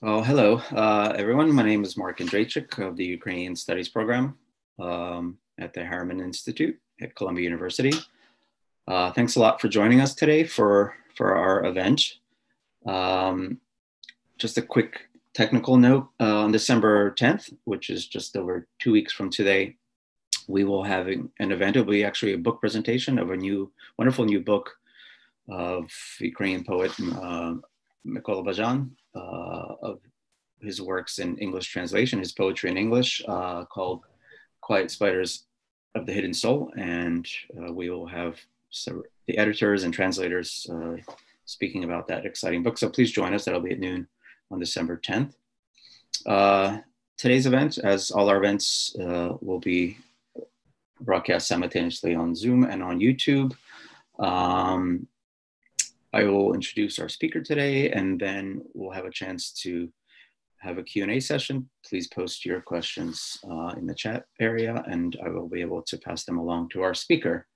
Well, hello, uh, everyone. My name is Mark Andryczyk of the Ukrainian Studies Program um, at the Harriman Institute at Columbia University. Uh, thanks a lot for joining us today for, for our event. Um, just a quick technical note uh, on December 10th, which is just over two weeks from today, we will have an event. It'll be actually a book presentation of a new, wonderful new book of Ukrainian poet uh, Mykola Bazhan, uh, of his works in English translation, his poetry in English, uh, called Quiet Spiders of the Hidden Soul. And uh, we will have the editors and translators uh, speaking about that exciting book. So please join us. That'll be at noon on December 10th. Uh, today's event, as all our events, uh, will be broadcast simultaneously on Zoom and on YouTube. Um, I will introduce our speaker today, and then we'll have a chance to have a Q&A session. Please post your questions uh, in the chat area, and I will be able to pass them along to our speaker.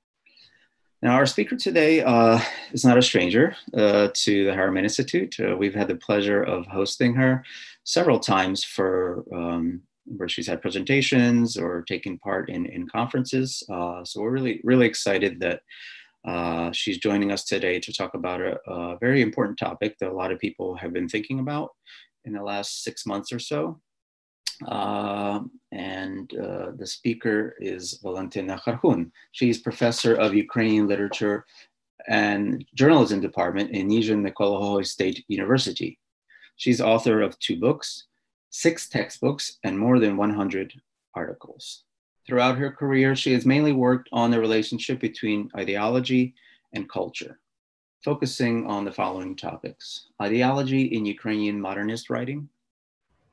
Now, our speaker today uh, is not a stranger uh, to the Harriman Institute. Uh, we've had the pleasure of hosting her several times for um, where she's had presentations or taken part in, in conferences. Uh, so we're really, really excited that uh, she's joining us today to talk about a, a, very important topic that a lot of people have been thinking about in the last six months or so. Uh, and uh, the speaker is Valentyna Kharkhun. She's professor of Ukrainian literature and journalism department in Nizhyn Novgorod State University. She's author of two books, six textbooks, and more than 100 articles. Throughout her career, she has mainly worked on the relationship between ideology and culture, focusing on the following topics ideology in Ukrainian modernist writing,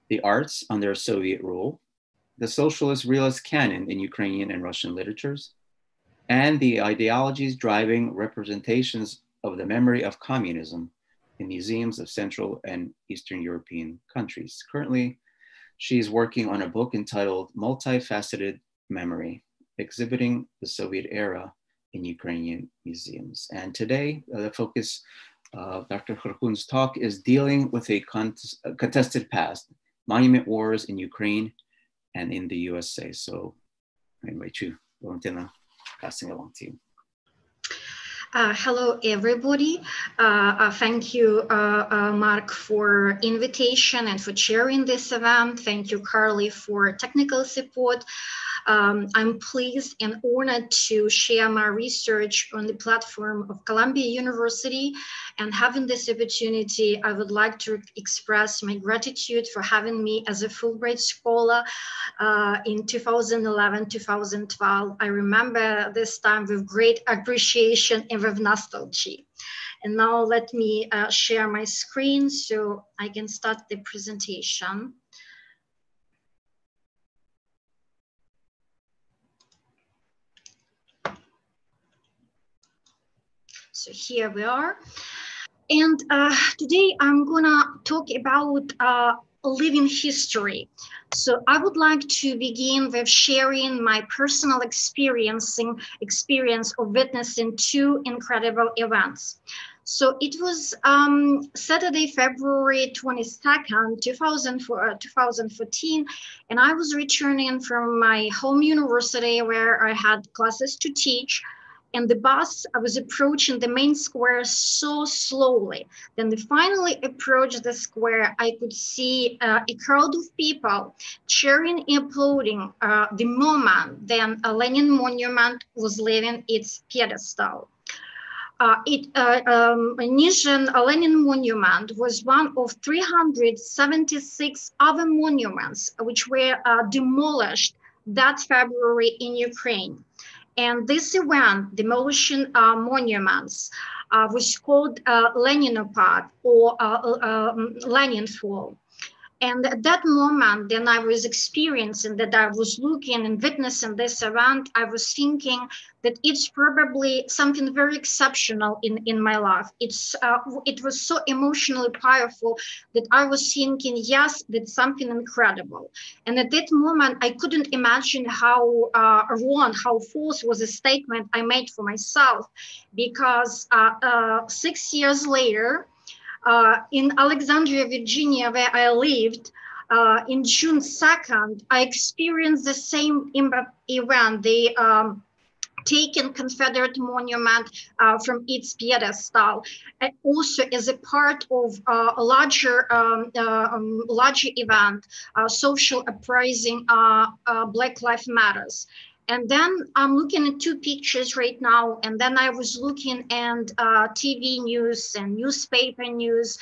the arts under Soviet rule, the socialist realist canon in Ukrainian and Russian literatures, and the ideologies driving representations of the memory of communism in museums of Central and Eastern European countries. Currently, she is working on a book entitled Multifaceted Memory, exhibiting the Soviet era in Ukrainian museums. And today, uh, the focus of Dr. Kharkhun's talk is dealing with a contested past, monument wars in Ukraine and in the USA. So I invite you, Valentyna, passing along to you. Uh, hello, everybody. Uh, uh, thank you, uh, uh, Mark, for invitation and for chairing this event. Thank you, Carly, for technical support. Um, I'm pleased and honored to share my research on the platform of Columbia University. And having this opportunity, I would like to express my gratitude for having me as a Fulbright scholar uh, in 2011-2012. I remember this time with great appreciation and with nostalgia. And now let me uh, share my screen so I can start the presentation. So here we are. And uh, today I'm gonna talk about uh, living history. So I would like to begin with sharing my personal experiencing experience of witnessing two incredible events. So it was um, Saturday, February 22nd, 2004, uh, 2014, and I was returning from my home university where I had classes to teach and the bus I was approaching the main square so slowly. Then they finally approached the square. I could see uh, a crowd of people cheering and applauding uh, the moment then a Lenin monument was leaving its pedestal. Uh, it, uh, um, Lenin Monument was one of 376 other monuments which were uh, demolished that February in Ukraine. And this event, demolition uh, monuments, uh, was called uh, Leninopad or uh, uh, um, Lenin Fall. And at that moment, then I was experiencing that I was looking and witnessing this event, I was thinking that it's probably something very exceptional in, in my life. It's uh, It was so emotionally powerful that I was thinking, yes, that's something incredible. And at that moment, I couldn't imagine how uh, wrong, how false was a statement I made for myself because uh, uh six years later, in Alexandria, Virginia, where I lived, uh, in June 2nd, I experienced the same event. The um, taken Confederate monument uh, from its pedestal, and also as a part of uh, a larger, um, uh, um, larger event, uh, social uprising, uh, uh, Black Lives Matters. And then I'm looking at two pictures right now, and then I was looking at TV news and newspaper news.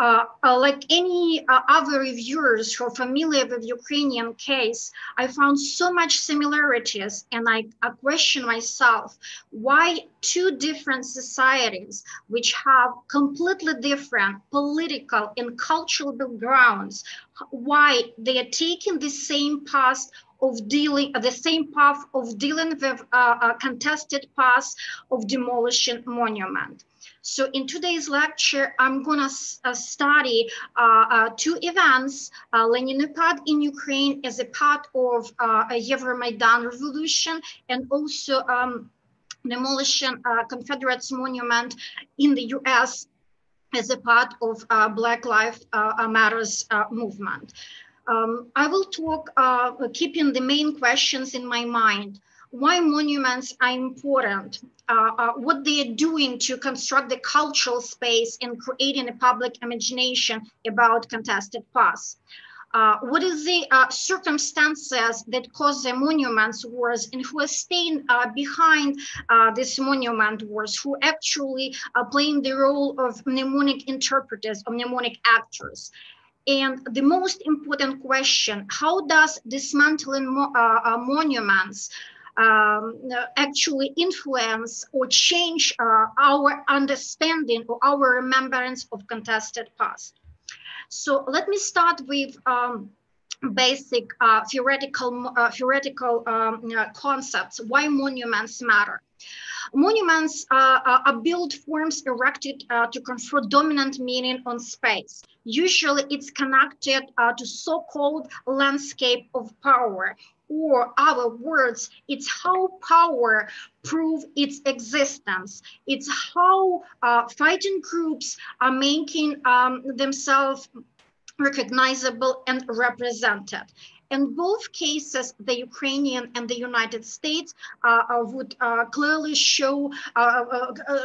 Uh, uh, like any uh, other reviewers who are familiar with Ukrainian case, I found so much similarities and I, I question myself why two different societies which have completely different political and cultural backgrounds, why they are taking the same path of dealing the same path of dealing with uh, a contested path of demolishing monument. So in today's lecture, I'm gonna uh, study uh, uh, two events, uh, Leninopad in Ukraine as a part of uh, a Euromaidan revolution and also um, demolition uh, Confederates monument in the US as a part of uh, Black Lives Matters movement. Um, I will talk, keeping the main questions in my mind why monuments are important, uh, uh, what they are doing to construct the cultural space and creating a public imagination about contested past. Uh, what is the uh, circumstances that cause the monuments wars and who are staying uh, behind uh, this monument wars, who actually are playing the role of mnemonic entrepreneurs, of mnemonic actors. And the most important question, how does dismantling mo monuments um, actually influence or change uh, our understanding or our remembrance of contested past. So let me start with um, basic uh, theoretical, uh, theoretical um, uh, concepts, why monuments matter. Monuments uh, uh, are built forms erected to confer dominant meaning on space. Usually it's connected to so-called landscape of power or other words, it's how power prove its existence. It's how uh, fighting groups are making um, themselves recognizable and represented. In both cases, the Ukrainian and the United States uh, uh would uh, clearly show,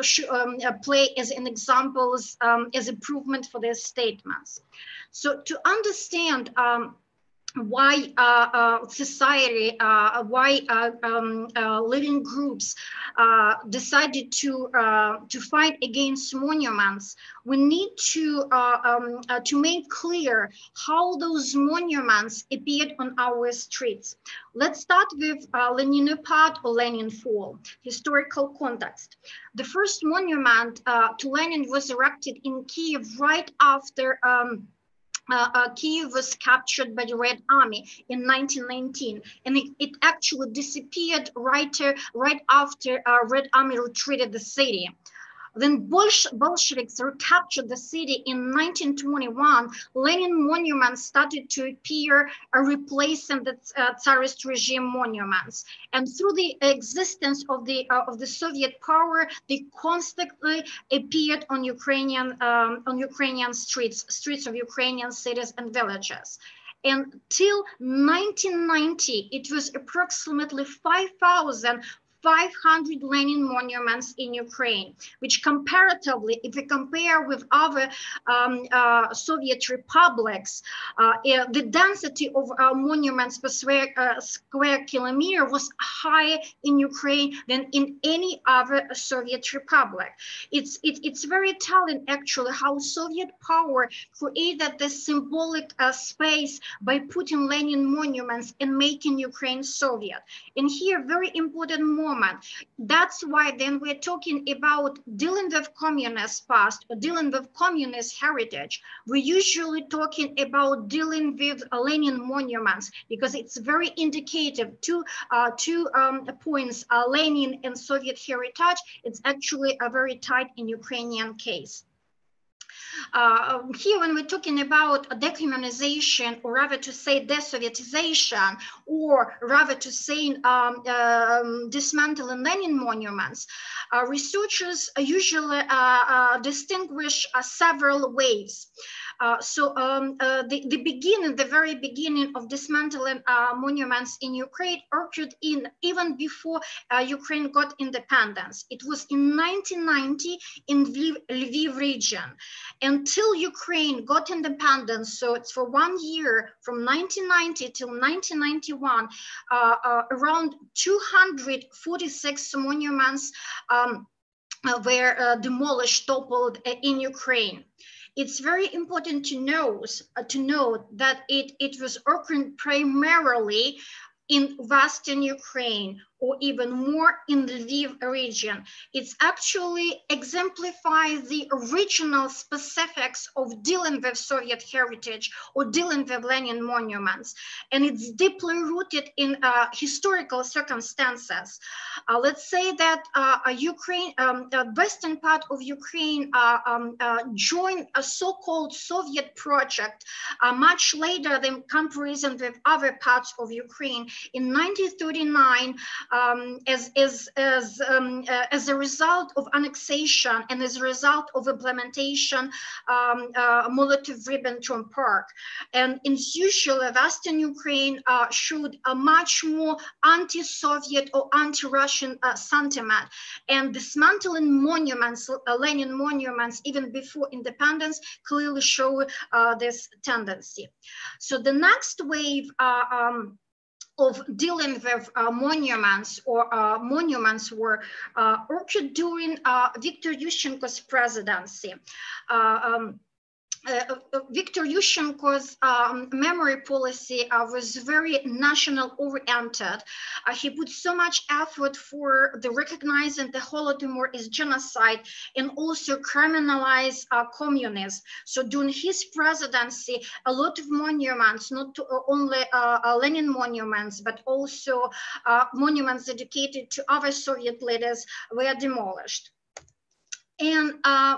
sh um, play as an examples, um, as improvement for their statements. So to understand um, why uh, uh, society, uh, why uh, um, uh, living groups uh, decided to to fight against monuments. We need to um, to make clear how those monuments appeared on our streets. Let's start with Lenin Leninopad or Lenin Fall, historical context. The first monument to Lenin was erected in Kiev right after um, uh, uh, Kiev was captured by the Red Army in 1919, and it, it actually disappeared right, uh, right after uh, Red Army retreated the city. When Bolsheviks recaptured the city in 1921, Lenin monuments started to appear, uh, replacing the uh, Tsarist regime monuments. And through the existence of the uh, of the Soviet power, they constantly appeared on Ukrainian um, on Ukrainian streets, streets of Ukrainian cities and villages. Until 1990, it was approximately 5,000 500 Lenin monuments in Ukraine, which comparatively, if we compare with other um, uh, Soviet republics, uh, uh, the density of monuments per square, uh, square kilometer was higher in Ukraine than in any other Soviet republic. It's, it, it's very telling actually how Soviet power created this symbolic uh, space by putting Lenin monuments and making Ukraine Soviet. And here, very important moment That's why then we're talking about dealing with communist past or dealing with communist heritage. We're usually talking about dealing with Lenin monuments because it's very indicative. Two, uh, two um, points, uh, Lenin and Soviet heritage, it's actually a very tight in Ukrainian case. Uh, here, when we're talking about decommunization, or rather to say desovietization, or rather to say um, um, dismantling Lenin monuments, uh, researchers usually uh, uh, distinguish several ways. Uh, so um, uh, the, the beginning, the very beginning of dismantling uh, monuments in Ukraine occurred in even before uh, Ukraine got independence. It was in 1990 in Lviv, Lviv region. Until Ukraine got independence, so it's for one year from 1990 till 1991, uh, around 246 monuments um, were demolished, toppled in Ukraine it's very important to know, uh, to note that it, it was occurring primarily in Western Ukraine or even more in the Lviv region. It actually exemplifies the original specifics of dealing with Soviet heritage or dealing with Lenin monuments. And it's deeply rooted in uh, historical circumstances. Uh, let's say that uh, Ukraine, um, the western part of Ukraine uh, um, uh, joined a so-called Soviet project uh, much later than comparison with other parts of Ukraine. In 1939, um, as, as, as, um, uh, as a result of annexation and as a result of implementation um, uh, Molotov-Ribbentrop Pact. And in usually Western Ukraine uh, showed a much more anti-Soviet or anti-Russian uh, sentiment. And dismantling monuments, uh, Lenin monuments, even before independence, clearly show uh, this tendency. So the next wave um, of dealing with uh, monuments or uh, monuments were uh, occurred during uh, Viktor Yushchenko's presidency. Uh, um, uh, uh, Viktor Yushchenko's um, memory policy uh, was very national oriented. Uh, he put so much effort for the recognizing the Holodomor as genocide and also criminalize uh, communism. So during his presidency, a lot of monuments, not only Lenin monuments, but also monuments dedicated to other Soviet leaders were demolished and uh,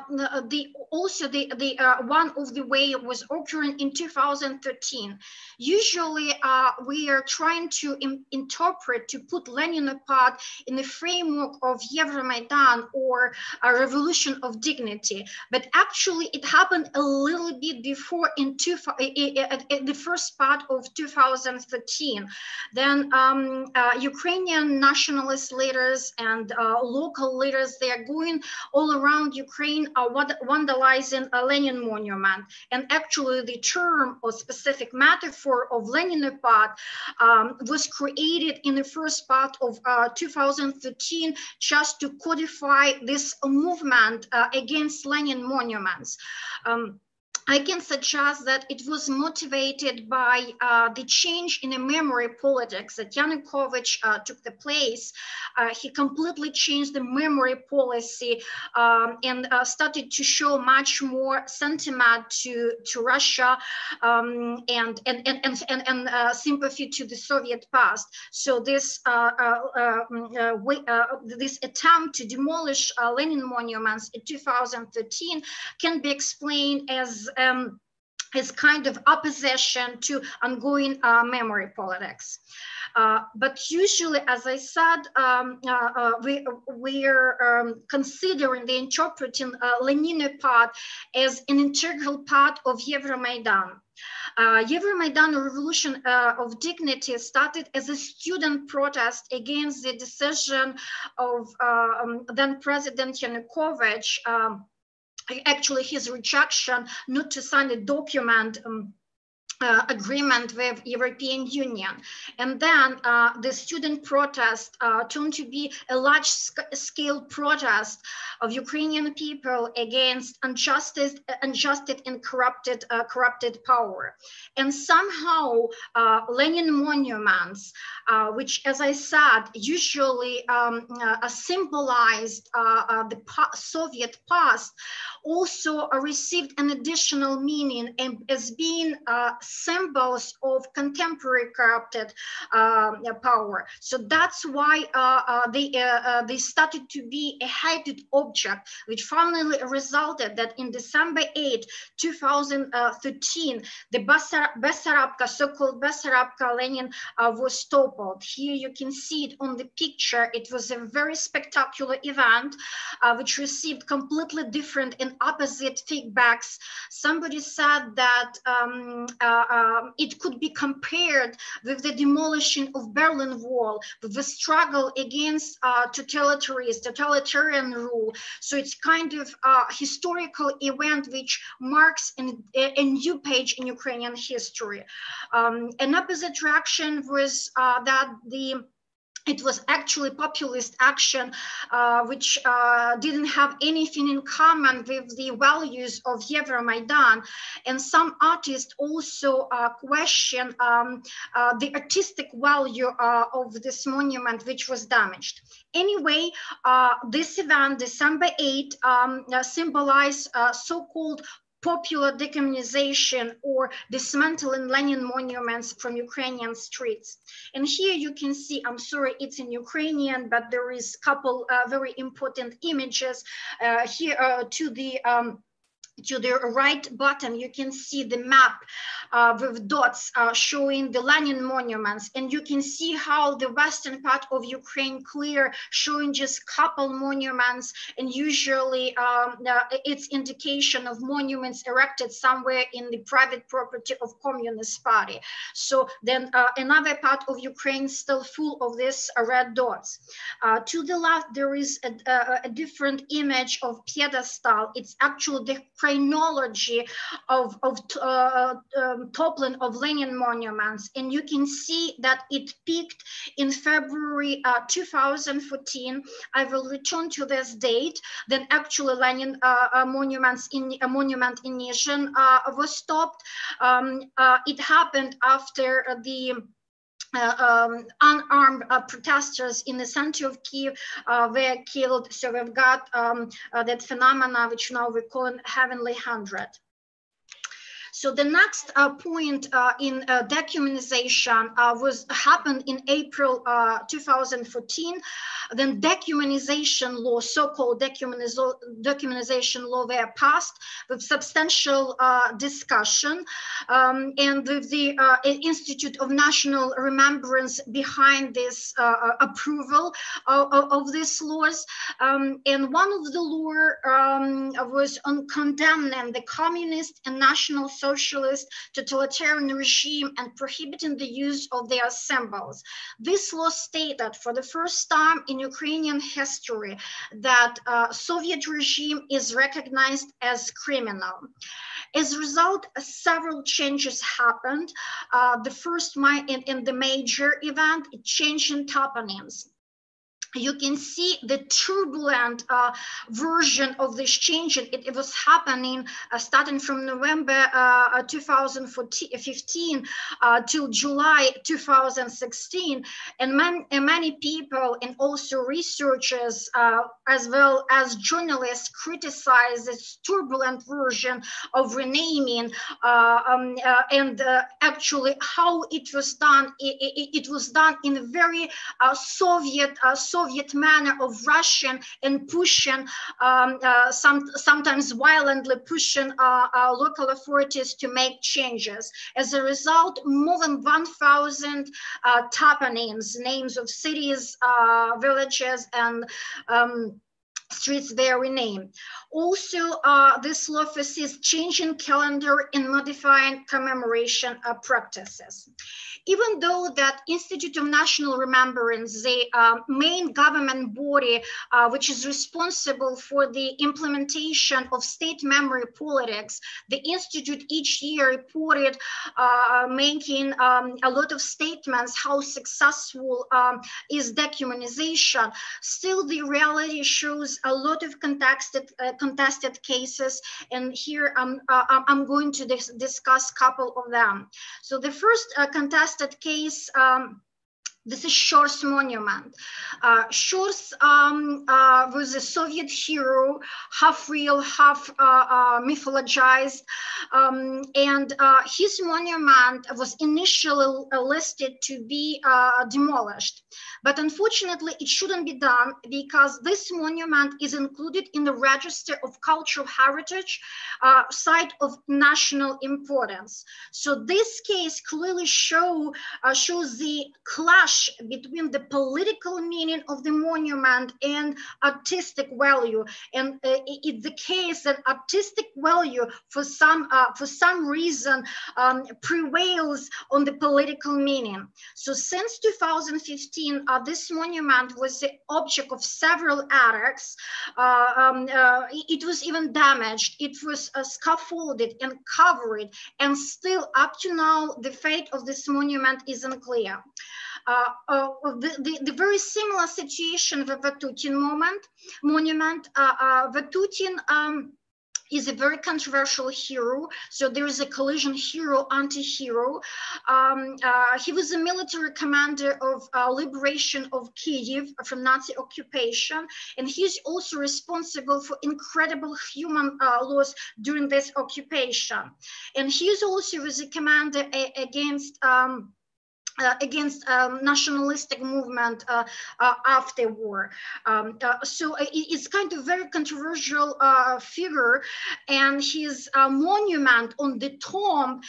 the also the the uh, one of the way was occurring in 2013 usually uh, we are trying to interpret to put Leninopad in the framework of euromaidan or a revolution of dignity. But actually it happened a little bit before in two, the first part of 2013 then um, uh, ukrainian nationalist leaders and uh, local leaders they are going all around around Ukraine are vandalizing a Lenin monument. And actually the term or specific metaphor of Leninopad um, was created in the first part of uh, 2013 just to codify this movement uh, against Lenin monuments. Um, I can suggest that it was motivated by uh, the change in the memory politics that Yanukovych uh, took the place. Uh, he completely changed the memory policy um, and uh, started to show much more sentiment to, to Russia um, and, and, and, and, and, and uh, sympathy to the Soviet past. So this, uh, this attempt to demolish Lenin monuments in 2013 can be explained as um, is kind of opposition to ongoing uh, memory politics. Uh, but usually, as I said, um, uh, uh, we, we're um, considering the interpreting uh, part as an integral part of Euromaidan. Uh, Euromaidan Revolution uh, of Dignity started as a student protest against the decision of uh, um, then President Yanukovych um, actually his rejection not to sign a document um, uh, agreement with European Union. And then uh, the student protest uh, turned to be a large sc scale protest of Ukrainian people against injustice, unjust and corrupted, uh, corrupted power. And somehow uh, Lenin monuments, uh, which as I said, usually um, symbolized the Soviet past, also received an additional meaning and as being symbols of contemporary corrupted um, power. So that's why uh, uh, they, uh, they started to be a hated object, which finally resulted that in December 8, 2013, the Bessarabka, so-called Bessarabka Lenin was toppled. Here you can see it on the picture. It was a very spectacular event, which received completely different and opposite feedbacks. Somebody said that um, uh, um, it could be compared with the demolition of Berlin Wall, with the struggle against uh, totalitarian, totalitarian rule. So it's kind of a historical event which marks an, a, new page in Ukrainian history. Um, an opposite reaction was uh, that the it was actually populist action, uh, which uh, didn't have anything in common with the values of Euromaidan. And some artists also uh, question um, uh, the artistic value uh, of this monument, which was damaged. Anyway, uh, this event, December 8, um, symbolized so-called popular decommunization or dismantling Lenin monuments from Ukrainian streets. And here you can see, I'm sorry, it's in Ukrainian, but there is a couple uh, very important images uh, here uh, to the um, to the right bottom, you can see the map uh, with dots uh, showing the Lenin monuments. And you can see how the western part of Ukraine clear, showing just couple monuments. And usually um, uh, it's indication of monuments erected somewhere in the private property of Communist Party. So then uh, another part of Ukraine still full of these red dots. Uh, to the left, there is a, a, a different image of pedestal. It's actually the chronology of, of uh, um, toppling of Lenin monuments. And you can see that it peaked in February uh, 2014. I will return to this date. Then actually Lenin uh, uh monuments in a monument in Nizhyn uh, was stopped. Um, uh, it happened after the uh, um, unarmed uh, protesters in the center of Kiev uh, were killed. So we've got um, that phenomena, which now we call Heavenly Hundred. So the next uh, point uh, in uh, decommunization was happened in April uh, 2014. Then decommunization law, so-called decommunization law, were passed with substantial discussion um, and with the Institute of National Remembrance behind this approval of, of, these laws. Um, and one of the law um, was on condemning the communist and national socialist totalitarian regime and prohibiting the use of their symbols. This law stated for the first time in Ukrainian history that uh, Soviet regime is recognized as criminal. As a result, several changes happened. Uh, the first in, in the major event, change in toponyms you can see the turbulent uh, version of this change. It, it was happening uh, starting from November uh, 2015 uh, till July 2016. And, man, many people and also researchers, uh, as well as journalists, criticize this turbulent version of renaming uh, um, and actually how it was done. It, it, it was done in a very Soviet, Soviet Soviet manner of Russian and pushing, um, uh, some, sometimes violently pushing uh, uh, local authorities to make changes. As a result, more than 1,000 uh, toponyms, names of cities, uh, villages, and um, streets were name. Also, uh, this law foresees changing calendar and modifying commemoration uh, practices even though that Institute of National Remembrance, the uh, main government body, uh, which is responsible for the implementation of state memory politics, the Institute each year reported uh, making um, a lot of statements how successful um, is decommunization. Still, the reality shows a lot of contested, uh, contested cases. And here um, uh, I'm going to dis discuss a couple of them. So the first uh, contested case um, this is Shchors monument. Uh, Shchors um, uh, was a Soviet hero, half real, half uh, uh mythologized. Um, and uh, his monument was initially listed to be uh, demolished. But unfortunately, it shouldn't be done because this monument is included in the Register of Cultural Heritage site of national importance. So this case clearly show, shows the clash clash between the political meaning of the monument and artistic value. And uh, it's the case that artistic value for some, uh, for some reason um, prevails on the political meaning. So since 2015, uh, this monument was the object of several attacks. Uh, um, uh, it was even damaged. It was uh, scaffolded and covered. And still up to now, the fate of this monument isn't unclear. The, the, very similar situation with Vatutin moment, monument. Vatutin um, is a very controversial hero. So there is a collision hero, anti-hero. Um, uh, he was a military commander of uh, liberation of Kiev from Nazi occupation. And he's also responsible for incredible human uh, loss during this occupation. And he's also was a commander against um, uh, against um, nationalistic movement uh, uh, after war. Um, uh, so it, it's kind of a very controversial uh, figure and his uh, monument on the tomb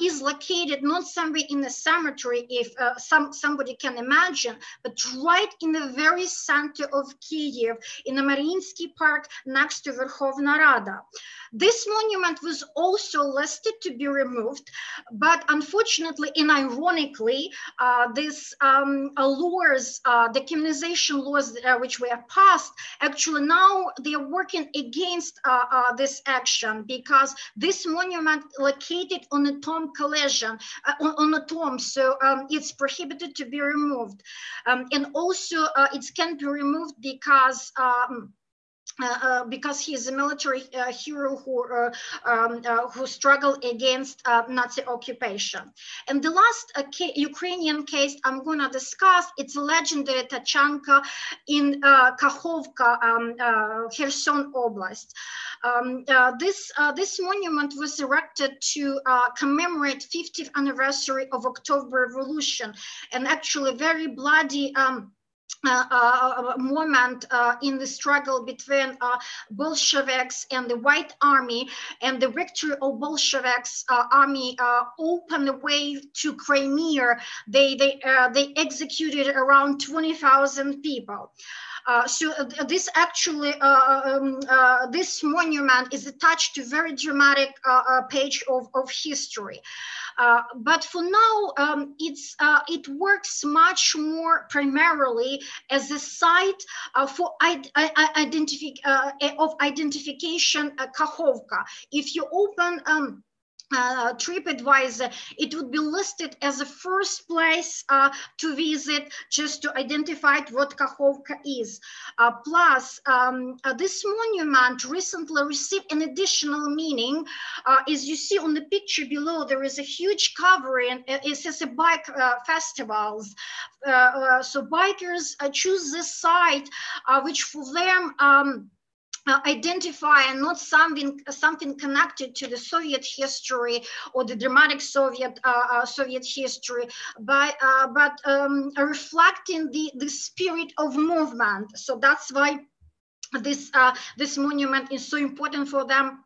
is located not somewhere in the cemetery if some somebody can imagine, but right in the very center of Kiev in the Mariinsky Park next to Verkhovna Rada. This monument was also listed to be removed, but unfortunately and ironically, uh, this um, laws, uh, the communization laws uh, which were passed, actually now they are working against uh, uh, this action because this monument located on a tomb collision, uh, on, on, a tomb, so um, it's prohibited to be removed. Um, and also it can be removed because um, uh, uh, because he is a military uh, hero who uh, um, uh, who struggled against uh, Nazi occupation. And the last Ukrainian case I'm going to discuss it's a legendary Tachanka in Kakhovka, um, Kherson Oblast. Um, this this monument was erected to commemorate 50th anniversary of October Revolution, and actually very bloody. Um, uh, uh, uh, moment uh, in the struggle between uh, Bolsheviks and the White Army, and the victory of Bolsheviks uh, army opened the way to Crimea. They they they executed around twenty thousand people. Uh, so uh, this actually, uh, um, this monument is attached to very dramatic page of, of history. But for now, um, it's, it works much more primarily as a site for identifi of identification uh, Kakhovka. If you open um, uh, TripAdvisor, it would be listed as the first place uh, to visit just to identify what Kakhovka is. Uh, plus, um, uh, this monument recently received an additional meaning. Uh, as you see on the picture below, there is a huge covering. It says a bike uh, festivals. so bikers choose this site, which for them, um, uh, identify and not something something connected to the Soviet history or the dramatic Soviet uh, uh, Soviet history, but uh, but um, reflecting the the spirit of movement. So that's why this uh, this monument is so important for them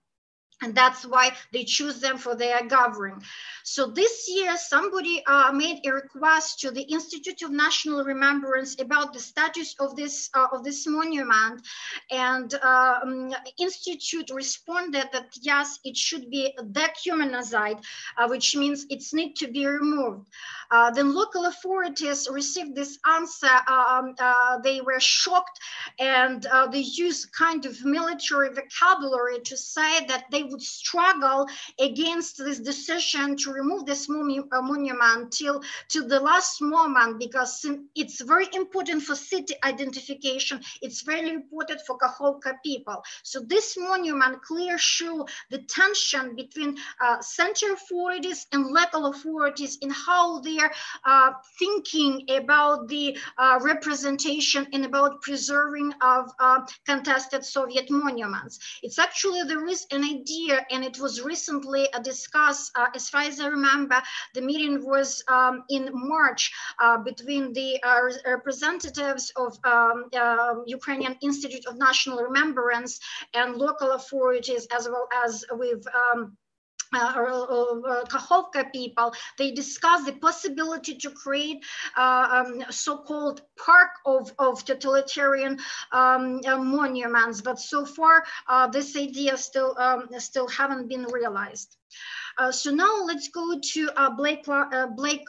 and that's why they choose them for their governing. So this year, somebody uh, made a request to the Institute of National Remembrance about the status of this uh, of this monument, and um, Institute responded that yes, it should be decommunized, uh, which means it's need to be removed. Uh, then local authorities received this answer. Um, uh, they were shocked, and uh, they used kind of military vocabulary to say that they would struggle against this decision to remove this uh, monument till to the last moment because it's very important for city identification. It's very important for Kakhovka people. So this monument clear show the tension between uh, center authorities and local authorities in how they're uh, thinking about the uh, representation and about preserving of uh, contested Soviet monuments. It's actually, there is an idea and it was recently uh, discussed, uh, as far as I remember, the meeting was um, in March uh, between the representatives of um, Ukrainian Institute of National Remembrance and local authorities as well as with um, uh, people, they discuss the possibility to create uh, um, so-called park of, of totalitarian um, uh, monuments. But so far, uh, this idea still, um, still haven't been realized. Uh, so now let's go to uh, Blake, Blake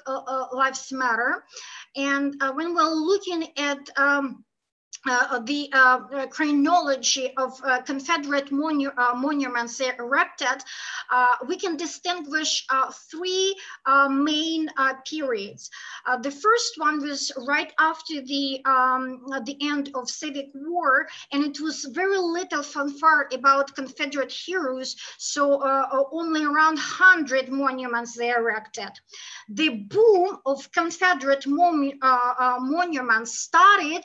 Lives Matter. And when we're looking at um, uh, the uh, chronology of uh, Confederate monu uh, monuments erected, uh, we can distinguish uh, three main periods. the first one was right after the, um, the end of Civic War, and it was very little fanfare about Confederate heroes, so only around 100 monuments they erected. The boom of Confederate mon monuments started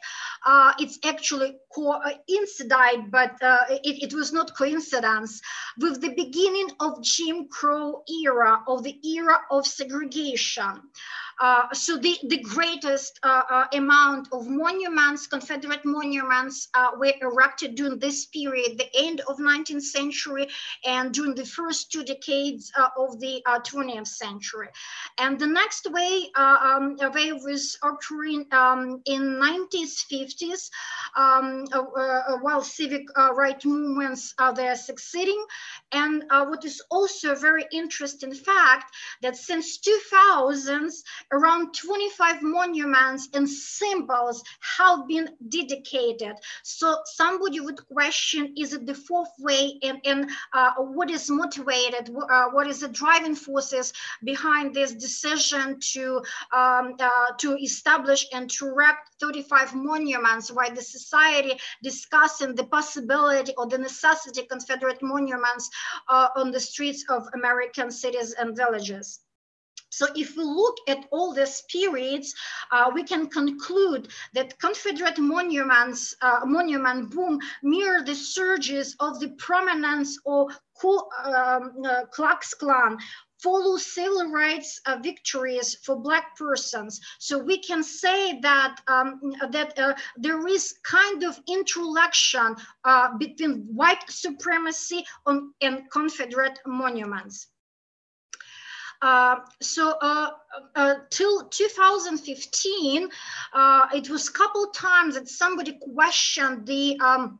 it's actually coincided, but uh, it, it, was not coincidence with the beginning of Jim Crow era, of the era of segregation. Uh, so the, the greatest uh, uh, amount of monuments, Confederate monuments, uh, were erected during this period, the end of 19th century and during the first two decades of the 20th century. And the next way, um, wave was occurring um, in 1950s, um, while civic right movements are there succeeding. And what is also a very interesting fact that since 2000s, around 25 monuments and symbols have been dedicated. So somebody would question, is it the fourth way and, and uh, what is motivated? Uh, what is the driving forces behind this decision to, um, uh, to establish and to erect 35 monuments while the society discussing the possibility or the necessity Confederate monuments uh, on the streets of American cities and villages. So if we look at all these periods, uh, we can conclude that Confederate monuments, uh, monument boom mirror the surges of the prominence of um, uh, Klux Klan follow civil rights uh, victories for black persons. So we can say that um, that uh, there is kind of interelection uh, between white supremacy on, and Confederate monuments. Uh, so uh, uh, till 2015, uh, it was a couple times that somebody questioned the um,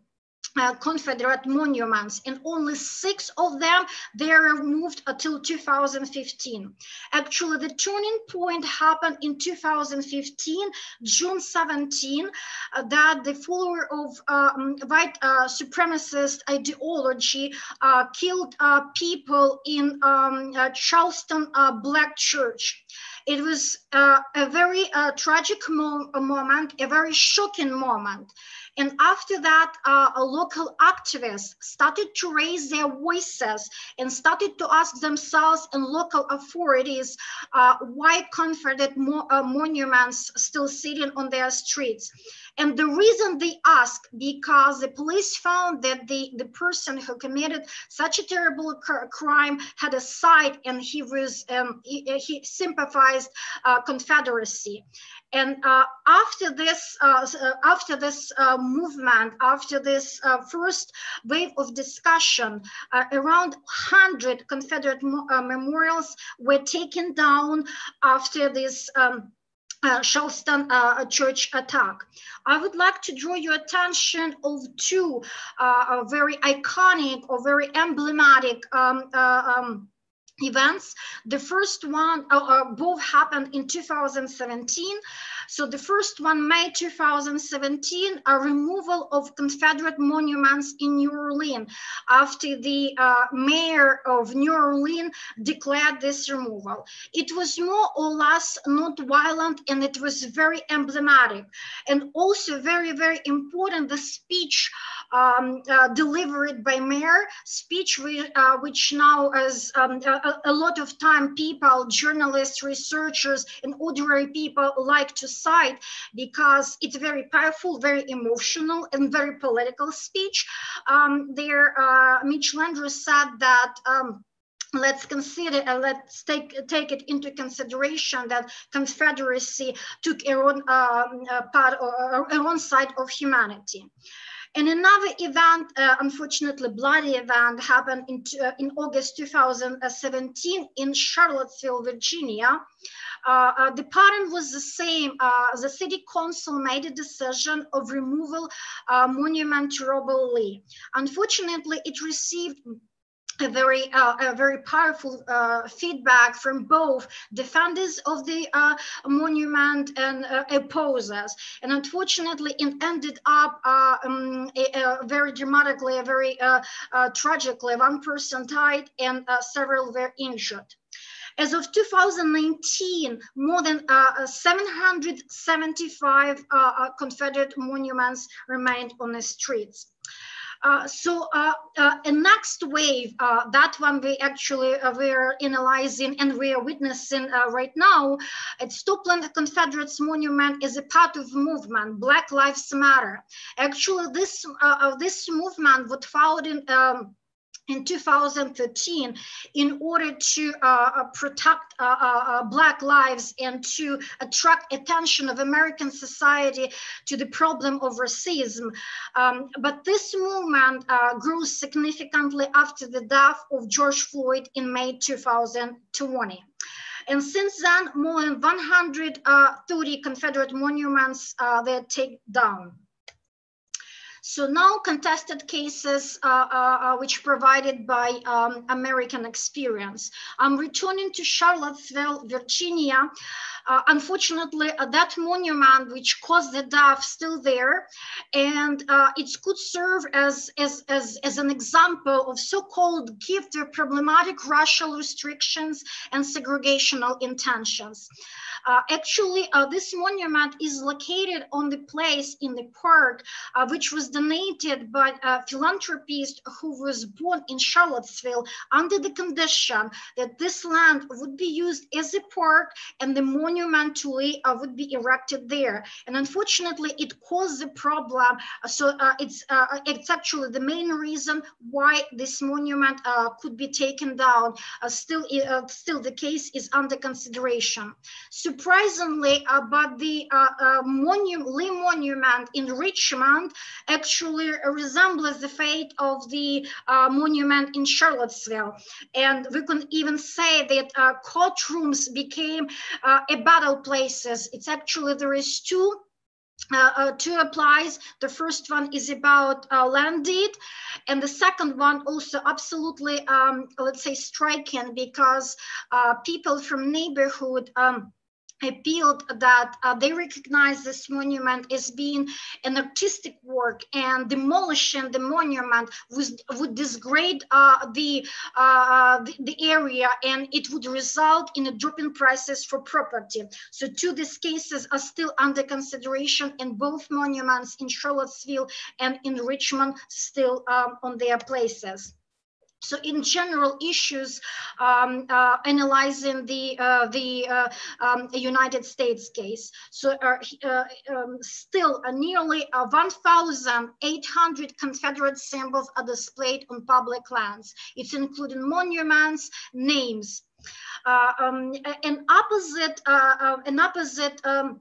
uh, Confederate monuments, and only six of them they removed until 2015. Actually, the turning point happened in 2015, June 17, uh, that the follower of um, white uh, supremacist ideology uh, killed uh, people in um, uh, Charleston Black Church. It was a very tragic mo moment, a very shocking moment. And after that, uh, local activists started to raise their voices and started to ask themselves and local authorities uh, why Confederate mo uh, monuments still sitting on their streets. And the reason they asked, because the police found that the, the person who committed such a terrible crime had a side and he was um, he, he, sympathized uh, Confederacy. And uh, after this, uh, uh after this uh, movement, after this uh, first wave of discussion, around 100 Confederate memorials were taken down after this um, uh, Charleston uh, church attack. I would like to draw your attention of two uh, very iconic or very emblematic um, um, events. The first one, uh, uh, both happened in 2017. So the first one, May 2017, a removal of Confederate monuments in New Orleans after the uh, mayor of New Orleans declared this removal. It was more or less not violent and it was very emblematic and also very, very important, the speech um, uh, delivered by mayor, speech uh, which now as um, a, a lot of time people, journalists, researchers, and ordinary people like to cite because it's very powerful, very emotional, and very political speech. Um, there, uh, Mitch Landrieu said that. Um, let's consider uh, let's take take it into consideration that confederacy took a wrong um, uh, part or a wrong side of humanity and another event, uh, unfortunately bloody event, happened in, uh, in August 2017 in Charlottesville, Virginia. Uh, uh, the pattern was the same. Uh, the city council made a decision of removal uh, monument to Robert Lee. Unfortunately, it received a very uh, a very powerful uh, feedback from both defenders of the uh, monument and uh, opposers. And unfortunately it ended up uh, um, very dramatically very uh, tragically. One person died and several were injured. As of 2019, more than uh, 775 uh, Confederate monuments remained on the streets. Uh, so uh, uh, a next wave, uh, that one we actually we're analyzing and we are witnessing right now, at Stopland Confederates Monument is a part of movement, Black Lives Matter. Actually, this this movement was founded um, in 2013 in order to uh, uh, protect uh, uh, uh, black lives and to attract attention of american society to the problem of racism. Um, but this movement uh, grew significantly after the death of george floyd in may 2020 and since then more than 130 confederate monuments were taken down so now contested cases uh, uh, uh, which provided by um, American experience. I'm returning to Charlottesville, Virginia. Uh, unfortunately, uh, that monument which caused the death still there, and uh, it could serve as, as, as, as an example of so-called gifted problematic racial restrictions and segregational intentions. Uh, actually, uh, this monument is located on the place in the park, uh, which was donated by a philanthropist who was born in Charlottesville under the condition that this land would be used as a park and the monument to Lee uh, would be erected there. And unfortunately, it caused the problem. So uh, it's, uh, it's actually the main reason why this monument could be taken down. still, still the case is under consideration. Surprisingly, about the uh, uh, monument, Lee Monument in Richmond actually resembles the fate of the uh, monument in Charlottesville. And we can even say that uh, courtrooms became uh, a battle places. It's actually, there is two uh, uh, two applies. The first one is about uh, land deed, and the second one also absolutely, um, let's say, striking because uh, people from neighborhood um, appealed that uh, they recognize this monument as being an artistic work and demolishing the monument would, would degrade uh, the, uh, the, the, area and it would result in a drop in prices for property. So two these cases are still under consideration and both monuments in Charlottesville and in Richmond still um, on their places. So in general issues, um, uh, analyzing the uh, the uh, um, United States case. So uh, uh, um, still uh, nearly 1,800 Confederate symbols are displayed on public lands. It's including monuments, names. Um, an opposite, an opposite um,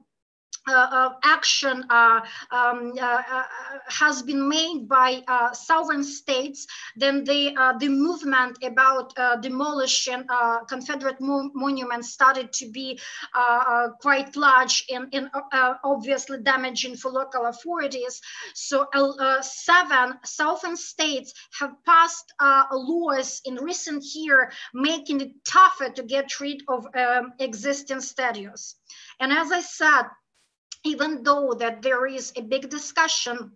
uh, action uh, um, uh, uh, has been made by uh, sovereign states, then the the movement about demolishing Confederate mo monuments started to be quite large and, and obviously damaging for local authorities. So seven southern states have passed laws in recent year making it tougher to get rid of um, existing statues. And as I said, even though that there is a big discussion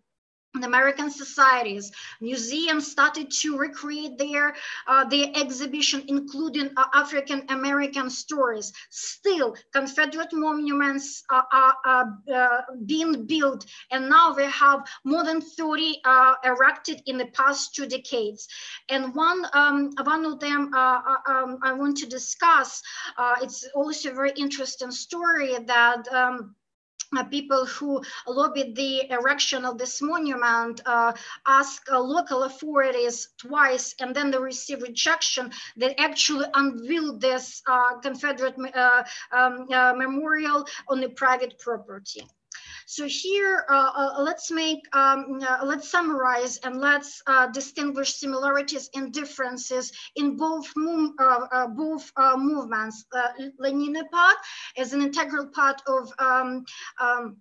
in American societies, museums started to recreate their uh, their exhibition, including uh, African American stories. Still, Confederate monuments are, are uh, being built, and now we have more than 30 uh, erected in the past two decades. And one um, one of them uh, uh, um, I want to discuss. it's also a very interesting story that. Um, uh, people who lobbied the erection of this monument uh, ask uh, local authorities twice and then they receive rejection. They actually unveiled this uh, confederate uh, um, uh, memorial on the private property so here, uh, uh, let's make, um, uh, let's summarize and let's uh, distinguish similarities and differences in both, uh, uh, both movements. Leninopad is an integral part of um, um,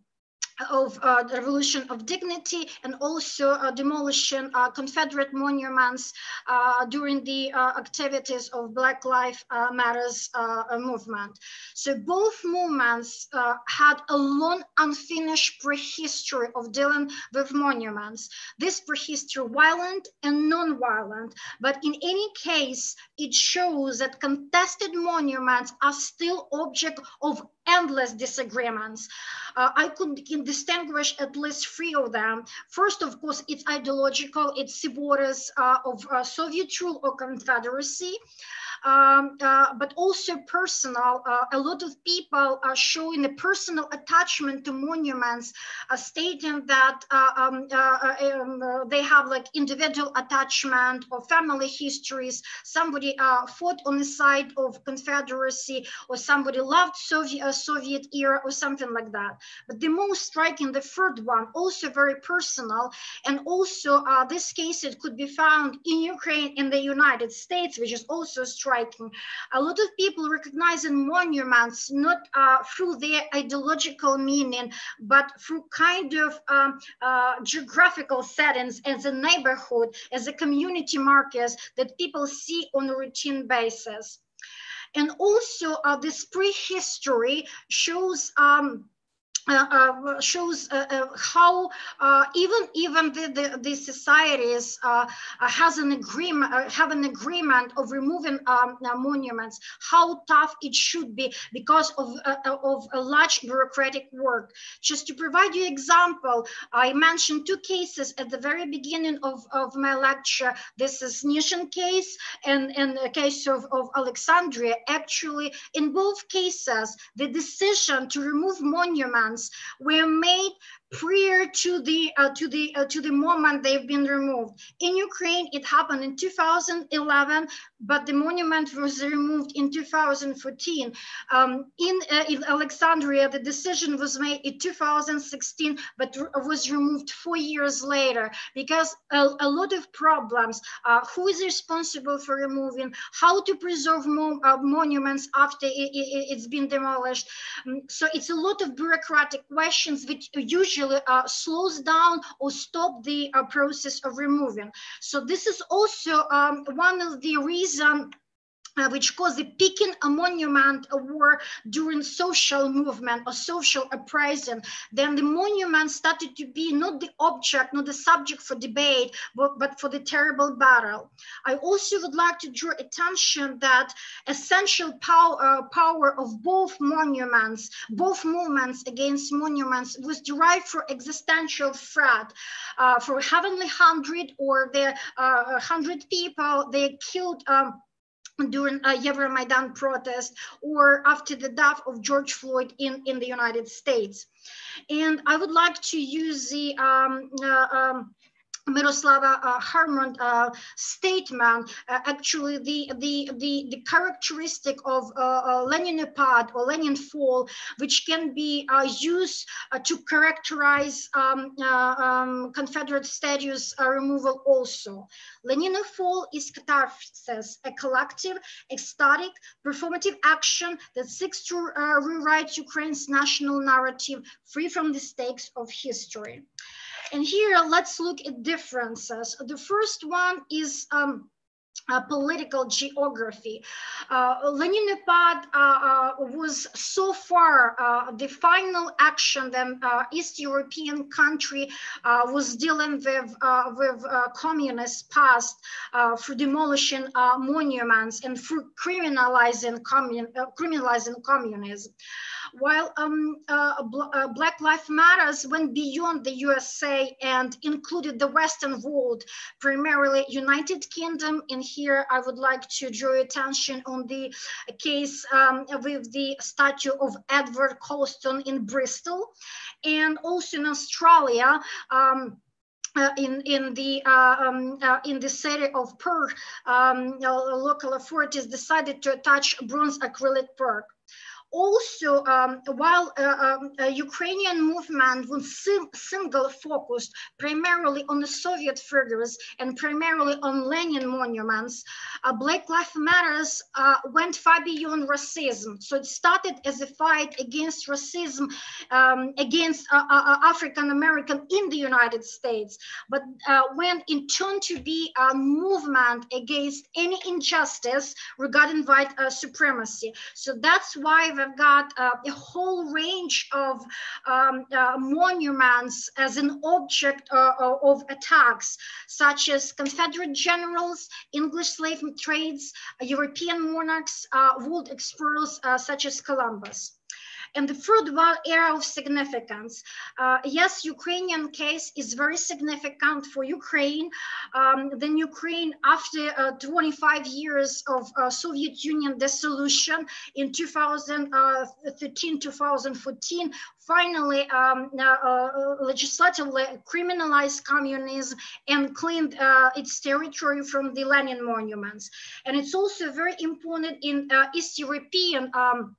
of uh, the Revolution of Dignity and also uh, demolition uh, Confederate monuments uh, during the uh, activities of Black Lives uh, Matters movement. So both movements had a long unfinished prehistory of dealing with monuments. This prehistory violent and non-violent, but in any case, it shows that contested monuments are still object of endless disagreements. Uh, I could distinguish at least three of them. First, of course, it's ideological, it's supporters uh, of uh, Soviet rule or Confederacy um, uh, but also personal. Uh, a lot of people are showing a personal attachment to monuments, uh, stating that uh, um, uh, um, they have like individual attachment or family histories. Somebody fought on the side of Confederacy or somebody loved Soviet, Soviet era or something like that. But the most striking, the third one, also very personal. And also this case, it could be found in Ukraine, in the United States, which is also striking striking. A lot of people recognizing monuments not uh, through their ideological meaning, but through kind of um, uh, geographical settings as a neighborhood, as a community markers that people see on a routine basis. And also uh, this prehistory shows um, uh, uh, shows uh, uh how uh, even even the, the, the societies uh, has an agreement have an agreement of removing um, monuments how tough it should be because of of a large bureaucratic work. Just to provide you example i mentioned two cases at the very beginning of, of my lecture. This is Nizhyn case and and the case of, of alexandria. Actually in both cases the decision to remove monuments were made prior to the uh, to the uh, to the moment they've been removed. In Ukraine, it happened in 2011, but the monument was removed in 2014. Um, in, uh, in Alexandria, the decision was made in 2016, but was removed four years later because a, a lot of problems. Uh, who is responsible for removing? How to preserve mo uh, monuments after it, it, has been demolished? Um, so it's a lot of bureaucratic questions which usually uh, slows down or stop the uh, process of removing. So this is also um, one of the reasons um uh, which caused a the a monument a war during social movement or social uprising, then the monument started to be not the object, not the subject for debate, but, but for the terrible battle. I also would like to draw attention that essential power, uh, power of both monuments, both movements against monuments was derived from existential threat. Uh, for Heavenly Hundred or the uh, hundred people, they killed um, during a Euromaidan protest or after the death of George Floyd in, in the United States. And I would like to use the um, uh, um, Miroslava uh, Hartmond uh, statement, uh, actually the, the, the, the, characteristic of uh, uh or Lenin fall, which can be uh, used uh, to characterize um, um, Confederate statues removal also. Lenin fall is catharsis, a collective, ecstatic, performative action that seeks to rewrite Ukraine's national narrative free from the stakes of history. And here, let's look at differences. The first one is um, uh, political geography. Uh, Leninopad uh, uh, was so far uh, the final action that uh, East European country was dealing with with communist past for demolishing monuments and for criminalizing commun criminalizing communism while um, uh, uh, Black Lives Matters went beyond the USA and included the Western world, primarily United Kingdom. And here I would like to draw attention on the case um, with the statue of Edward Colston in Bristol and also in Australia. Um, uh, in in the uh, um, uh, in the city of Perth, um, local authorities decided to attach bronze acrylic park also, um, while uh, um, Ukrainian movement was single focused primarily on the Soviet figures and primarily on Lenin monuments, uh, Black Lives Matters uh, went far beyond racism. So it started as a fight against racism um, against uh, uh, uh, African American in the United States, but went in turn to be a movement against any injustice regarding white supremacy. So that's why we've got uh, a whole range of um, uh, monuments as an object uh, uh, of attacks, such as Confederate generals, English slave trades, European monarchs, world explorers such as Columbus. And the third one area of significance. Uh, yes, Ukrainian case is very significant for Ukraine. Um, then Ukraine, after uh, 25 years of uh, Soviet Union dissolution in 2013, 2014, finally um, uh, uh, legislatively criminalized communism and cleaned uh, its territory from the Lenin monuments. And it's also very important in East European um,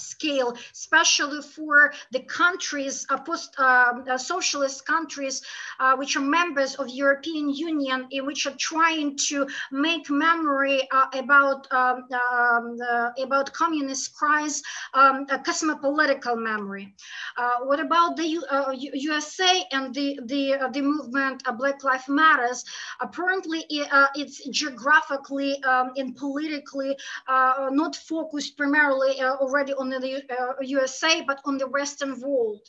scale, especially for the countries, uh, post um, uh, socialist countries, uh, which are members of European Union, in which are trying to make memory uh, about um, um, about communist crimes, um, a cosmopolitical memory. Uh, what about the USA and the the the movement Black Lives Matters? Apparently, it's geographically um, and politically not focused primarily already on the uh, USA, but on the Western world.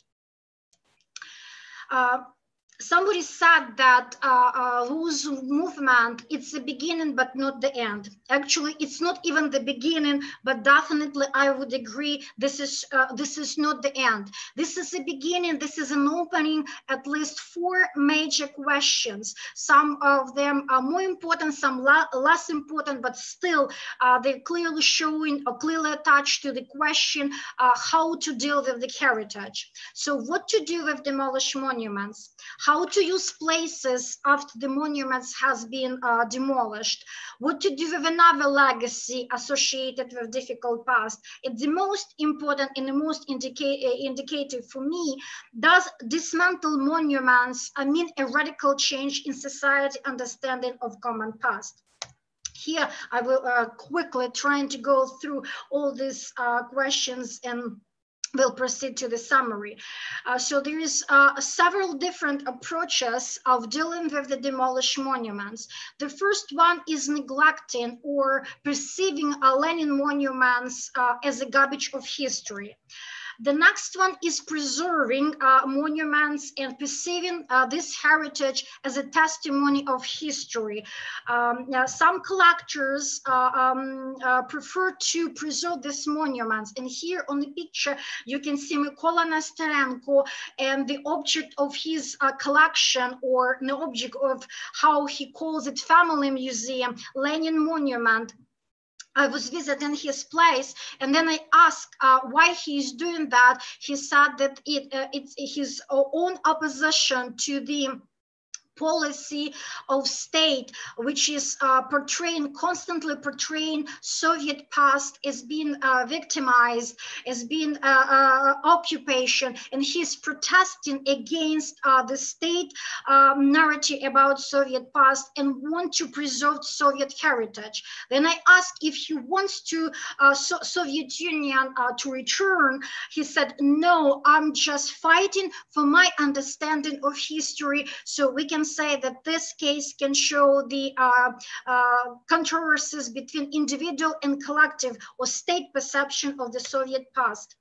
Somebody said that uh, uh, movement it's the beginning but not the end. Actually it's not even the beginning but definitely i would agree this is uh, this is not the end. This is the beginning this is an opening at least four major questions. Some of them are more important some less important but still uh, they're clearly showing or clearly attached to the question uh, how to deal with the heritage. So what to do with demolished monuments? How how to use places after the monuments has been uh, demolished, what to do with another legacy associated with difficult past. It's the most important and the most indica uh, indicative for me. Does dismantle monuments I mean a radical change in society understanding of common past? Here, I will uh, quickly trying to go through all these uh, questions and we'll proceed to the summary. Uh, so there is uh, several different approaches of dealing with the demolished monuments. The first one is neglecting or perceiving Lenin monuments uh, as a garbage of history. The next one is preserving uh, monuments and perceiving uh, this heritage as a testimony of history. Um, some collectors uh, um, uh, prefer to preserve these monuments. And here on the picture, you can see Mykola Nesterenko and the object of his uh, collection or the object of how he calls it family museum, Lenin monument I was visiting his place, and then I asked uh, why he's doing that. He said that it, uh, it's his own opposition to the policy of state, which is uh, portraying, constantly portraying Soviet past as being uh, victimized, as being uh, uh occupation, and he's protesting against uh, the state um, narrative about Soviet past and want to preserve Soviet heritage. Then I asked if he wants to uh, so Soviet Union to return. He said, no, I'm just fighting for my understanding of history so we can can say that this case can show the uh, uh, controversies between individual and collective or state perception of the Soviet past.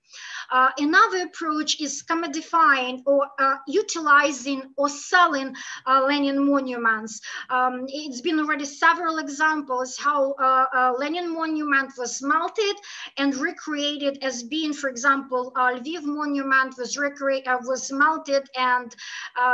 Uh, another approach is commodifying or uh, utilizing or selling uh, Lenin monuments. Um, it's been already several examples how uh, uh, Lenin monument was melted and recreated as being, for example, Lviv monument was recreated, was melted and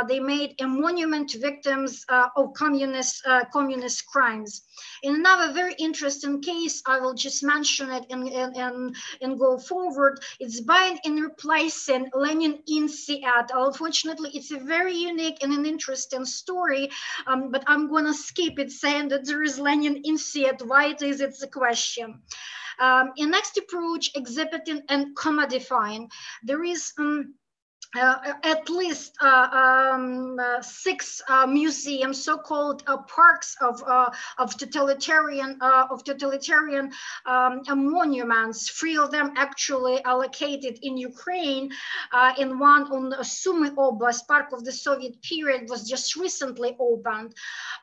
they made a monument to victims of communist communist crimes. In another very interesting case, I will just mention it and, and, and, and go forward. It's buying and replacing Lenin in Seattle. Unfortunately, it's a very unique and an interesting story, um, but I'm going to skip it saying that there is Lenin in Seattle. Why it is, it's a question. Um, in next approach, exhibiting and commodifying, there is um, uh, at least uh, um, uh, six uh, museums, so-called uh, parks of uh, of totalitarian of totalitarian um, monuments. Three of them actually allocated in Ukraine, and one on Sumy Oblast, part of the Soviet period, was just recently opened.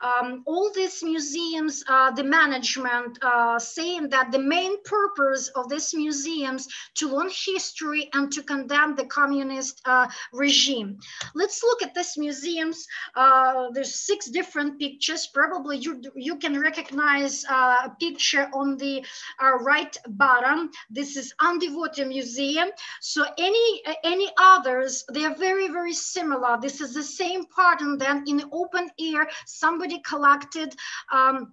Um, all these museums, the management saying that the main purpose of these museums to learn history and to condemn the communist uh, regime. Let's look at this museums. Uh, there's six different pictures. Probably you, you can recognize uh, a picture on the uh, right bottom. This is Andivote Museum. So any, any others, they are very, very similar. This is the same pattern then in the open air, somebody collected um,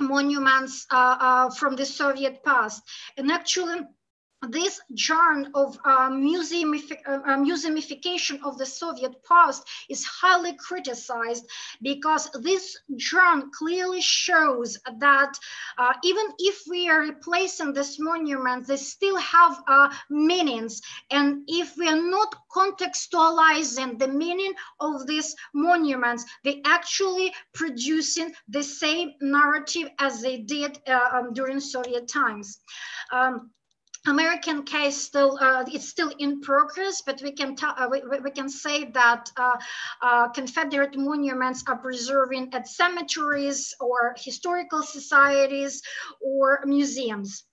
monuments uh, uh, from the Soviet past. And actually, this genre of uh, uh, uh, museumification of the Soviet past is highly criticized because this genre clearly shows that uh, even if we are replacing this monument, they still have uh, meanings. And if we are not contextualizing the meaning of these monuments, they actually producing the same narrative as they did uh, um, during Soviet times. Um, American case still uh, it's still in progress, but we can uh, we, we, can say that uh, uh, Confederate monuments are preserving at cemeteries or historical societies or museums.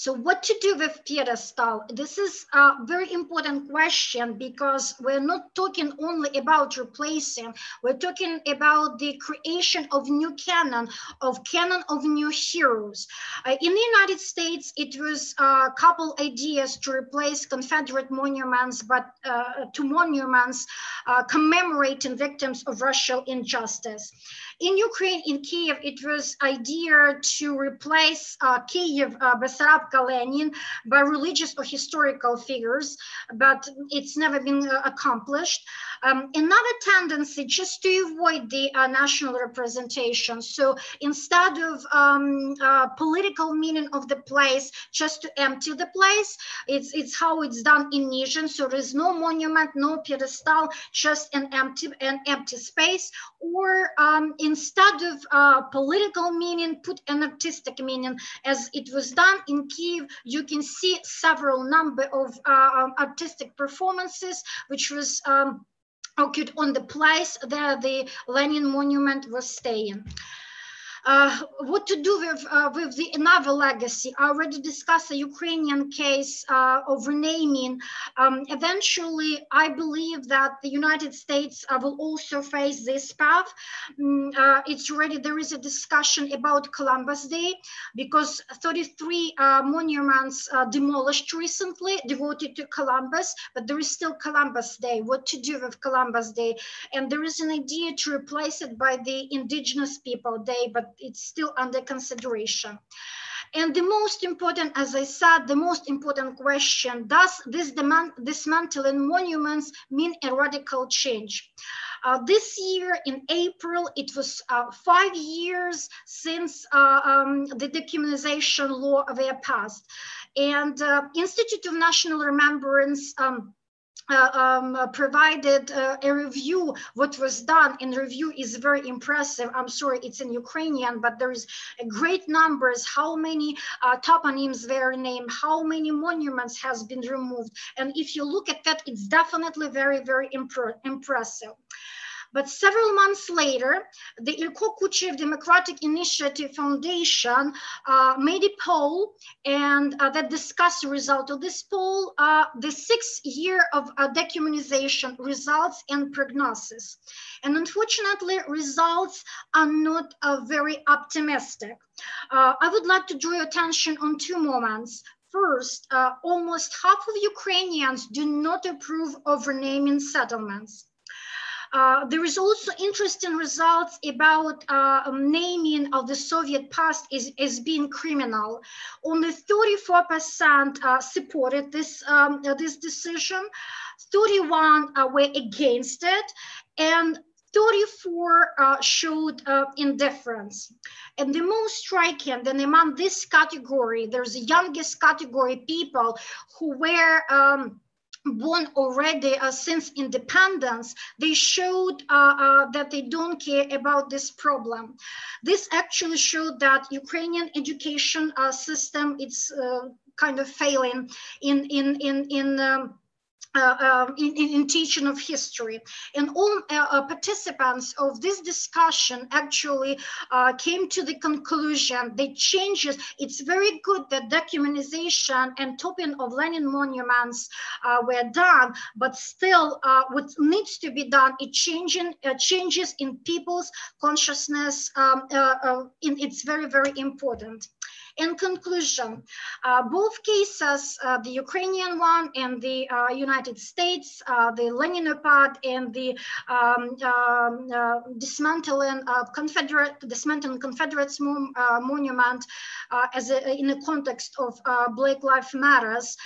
So what to do with pedestal? This is a very important question because we're not talking only about replacing, we're talking about the creation of new canon, of canon of new heroes. Uh, in the United States, it was a couple ideas to replace Confederate monuments, but uh, to monuments uh, commemorating victims of racial injustice. In Ukraine, in Kiev, it was idea to replace uh, Kiev uh, Bessarabka Lenin by religious or historical figures, but it's never been uh, accomplished. Um, another tendency just to avoid the uh, national representation. So instead of um, uh, political meaning of the place, just to empty the place, it's, it's how it's done in Nizhyn. So there's no monument, no pedestal, just an empty, an empty space. Or um, instead of uh, political meaning, put an artistic meaning as it was done in Kiev. You can see several number of uh, um, artistic performances, which was um, occurred on the place that the Lenin monument was staying. Uh, what to do with, uh, with the another legacy? I already discussed the Ukrainian case uh, of renaming. Um, eventually, I believe that the United States uh, will also face this path. Mm, uh, it's already, there is a discussion about Columbus Day because 33 uh, monuments demolished recently devoted to Columbus, but there is still Columbus Day. What to do with Columbus Day? And there is an idea to replace it by the Indigenous People Day, but it's still under consideration. And the most important, as I said, the most important question, does this demand dismantling monuments mean a radical change? Uh, this year in April, it was uh, five years since uh, um, the decommunization law were passed. And uh, Institute of National Remembrance um, um, uh, provided uh, a review. What was done and review is very impressive. I'm sorry it's in ukrainian but there is a great numbers. How many uh, toponyms were named? How many monuments has been removed? And if you look at that it's definitely very very impre impressive But several months later, the Ilko Kucheriv Democratic Initiative Foundation uh, made a poll and uh, that discussed the result of this poll, uh, the sixth year of uh, decommunization results and prognosis. And unfortunately, results are not uh, very optimistic. Uh, I would like to draw your attention on two moments. First, almost half of Ukrainians do not approve of renaming settlements. Uh, there is also interesting results about uh, naming of the Soviet past as, as being criminal. Only 34% uh, supported this, um, uh, this decision, 31 uh, were against it, and 34 uh, showed uh, indifference. And the most striking, then among this category, there's the youngest category people who were um, born already uh, since independence, they showed uh, uh, that they don't care about this problem. This actually showed that Ukrainian education uh, system is uh, kind of failing in, in, in, in um, uh, um, in, in, teaching of history. And all uh, uh, participants of this discussion actually uh, came to the conclusion that changes, it's very good that decommunization and topping of Lenin monuments uh, were done, but still what needs to be done, it changing, changes in people's consciousness, um, in, it's very, very important. In conclusion, uh, both cases, uh, the Ukrainian one and the uh, United States, the Leninopad and the um, um dismantling Confederate, dismantling Confederates uh, monument as a, in the context of Black Lives Matters,